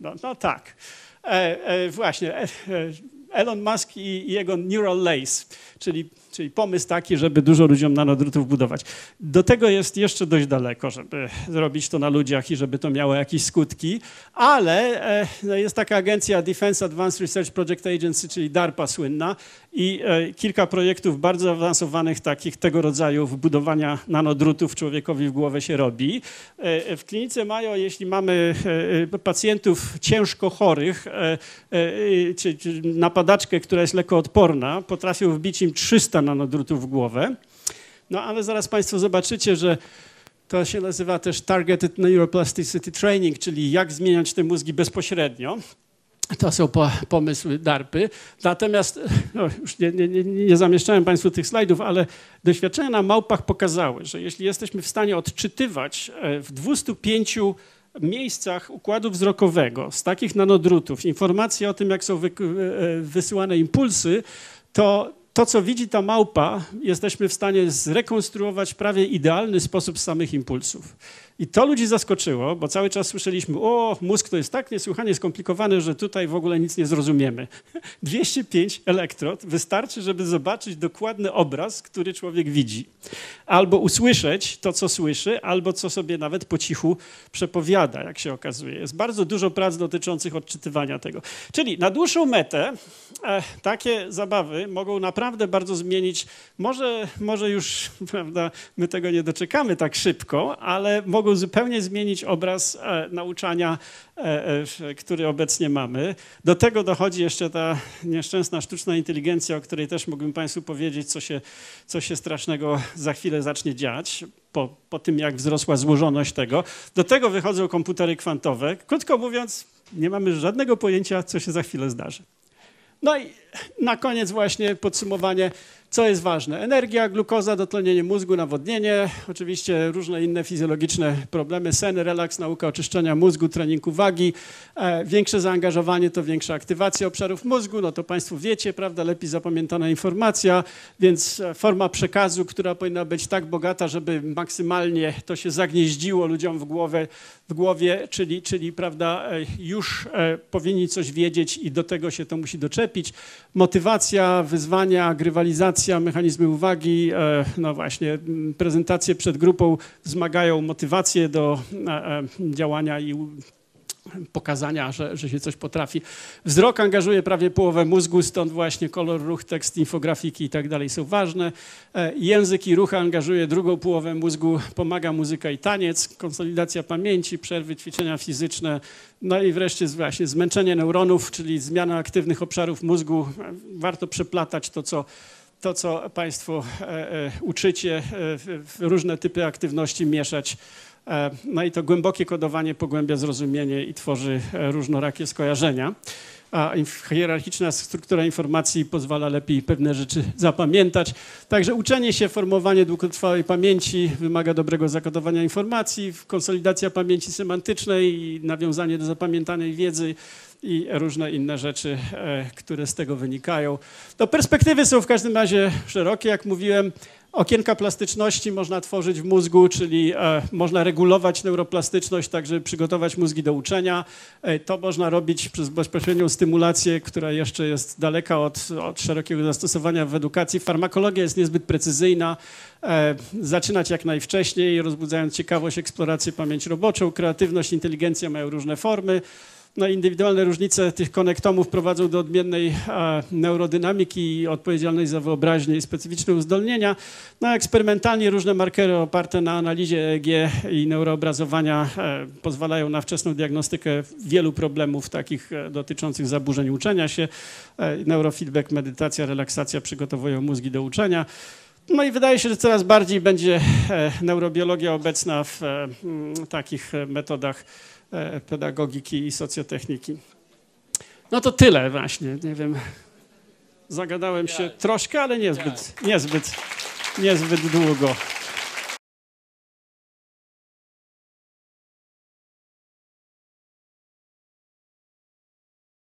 No, no tak. E, e, właśnie, e, e Elon Musk i, i jego Neural Lace, czyli Czyli pomysł taki, żeby dużo ludziom nanodrutów budować. Do tego jest jeszcze dość daleko, żeby zrobić to na ludziach i żeby to miało jakieś skutki, ale e, jest taka agencja Defense Advanced Research Project Agency, czyli DARPA słynna i e, kilka projektów bardzo zaawansowanych takich tego rodzaju wbudowania nanodrutów człowiekowi w głowę się robi. E, w klinice Mayo, jeśli mamy pacjentów ciężko chorych, czy napadaczkę, która jest lekoodporna, potrafią wbić im 300 nanodrutów w głowę. No ale zaraz Państwo zobaczycie, że to się nazywa też Targeted Neuroplasticity Training, czyli jak zmieniać te mózgi bezpośrednio. To są po, pomysły DARPy. Natomiast no, już nie, nie, nie, zamieszczałem Państwu tych slajdów, ale doświadczenia na małpach pokazały, że jeśli jesteśmy w stanie odczytywać e, w 205 miejscach układu wzrokowego z takich nanodrutów informacje o tym, jak są wy, e, wysyłane impulsy, to to, co widzi ta małpa, jesteśmy w stanie zrekonstruować prawie idealny sposób samych impulsów. I to ludzi zaskoczyło, bo cały czas słyszeliśmy, o, mózg to jest tak niesłychanie skomplikowany, że tutaj w ogóle nic nie zrozumiemy. 205 elektrod wystarczy, żeby zobaczyć dokładny obraz, który człowiek widzi. Albo usłyszeć to, co słyszy, albo co sobie nawet po cichu przepowiada, jak się okazuje. Jest bardzo dużo prac dotyczących odczytywania tego. Czyli na dłuższą metę e, takie zabawy mogą naprawdę bardzo zmienić, może, może już, prawda, my tego nie doczekamy tak szybko, ale mogą mogą zupełnie zmienić obraz e, nauczania, e, e, który obecnie mamy. Do tego dochodzi jeszcze ta nieszczęsna sztuczna inteligencja, o której też mógłbym Państwu powiedzieć, co się, co się strasznego za chwilę zacznie dziać. Po, po tym, jak wzrosła złożoność tego. Do tego wychodzą komputery kwantowe. Krótko mówiąc, nie mamy żadnego pojęcia, co się za chwilę zdarzy. No i na koniec właśnie podsumowanie co jest ważne? Energia, glukoza, dotlenienie mózgu, nawodnienie, oczywiście różne inne fizjologiczne problemy, sen, relaks, nauka oczyszczenia mózgu, trening uwagi, e, większe zaangażowanie to większa aktywacja obszarów mózgu, no to Państwo wiecie, prawda, lepiej zapamiętana informacja, więc e, forma przekazu, która powinna być tak bogata, żeby maksymalnie to się zagnieździło ludziom w głowę, w głowie, czyli, czyli prawda, e, już e, powinni coś wiedzieć i do tego się to musi doczepić. Motywacja, wyzwania, grywalizacja, mechanizmy uwagi, e, no właśnie, prezentacje przed grupą wzmagają motywację do działania i pokazania, że, że się coś potrafi. Wzrok angażuje prawie połowę mózgu, stąd właśnie kolor, ruch, tekst, infografiki i tak dalej są ważne. E, Język i ruch angażuje drugą połowę mózgu, pomaga muzyka i taniec, konsolidacja pamięci, przerwy, ćwiczenia fizyczne, no i wreszcie właśnie zmęczenie neuronów, czyli zmiana aktywnych obszarów mózgu. E, Warto przeplatać to, co to, co Państwo e, uczycie, różne typy aktywności mieszać. E, No i to głębokie kodowanie pogłębia zrozumienie i tworzy e, różnorakie skojarzenia. A hierarchiczna struktura informacji pozwala lepiej pewne rzeczy zapamiętać. Także uczenie się, formowanie długotrwałej pamięci wymaga dobrego zakodowania informacji, konsolidacja pamięci semantycznej i nawiązanie do zapamiętanej wiedzy i różne inne rzeczy, e, które z tego wynikają. To perspektywy są w każdym razie szerokie, jak mówiłem. Okienka plastyczności można tworzyć w mózgu, czyli e, można regulować neuroplastyczność, tak żeby przygotować mózgi do uczenia. E, to można robić przez bezpośrednią stymulację, która jeszcze jest daleka od, od szerokiego zastosowania w edukacji. Farmakologia jest niezbyt precyzyjna. E, zaczynać jak najwcześniej, rozbudzając ciekawość, eksplorację, pamięć roboczą. Kreatywność, inteligencja mają różne formy. No, indywidualne różnice tych konektomów prowadzą do odmiennej e, neurodynamiki i odpowiedzialnej za wyobraźnię i specyficzne uzdolnienia. No, eksperymentalnie różne markery oparte na analizie EEG i neuroobrazowania e, pozwalają na wczesną diagnostykę wielu problemów takich e, dotyczących zaburzeń uczenia się. Neurofeedback, medytacja, relaksacja przygotowują mózgi do uczenia. No i wydaje się, że coraz bardziej będzie neurobiologia obecna w takich metodach pedagogiki i socjotechniki. No to tyle właśnie, nie wiem. Zagadałem się troszkę, ale niezbyt, niezbyt, niezbyt długo.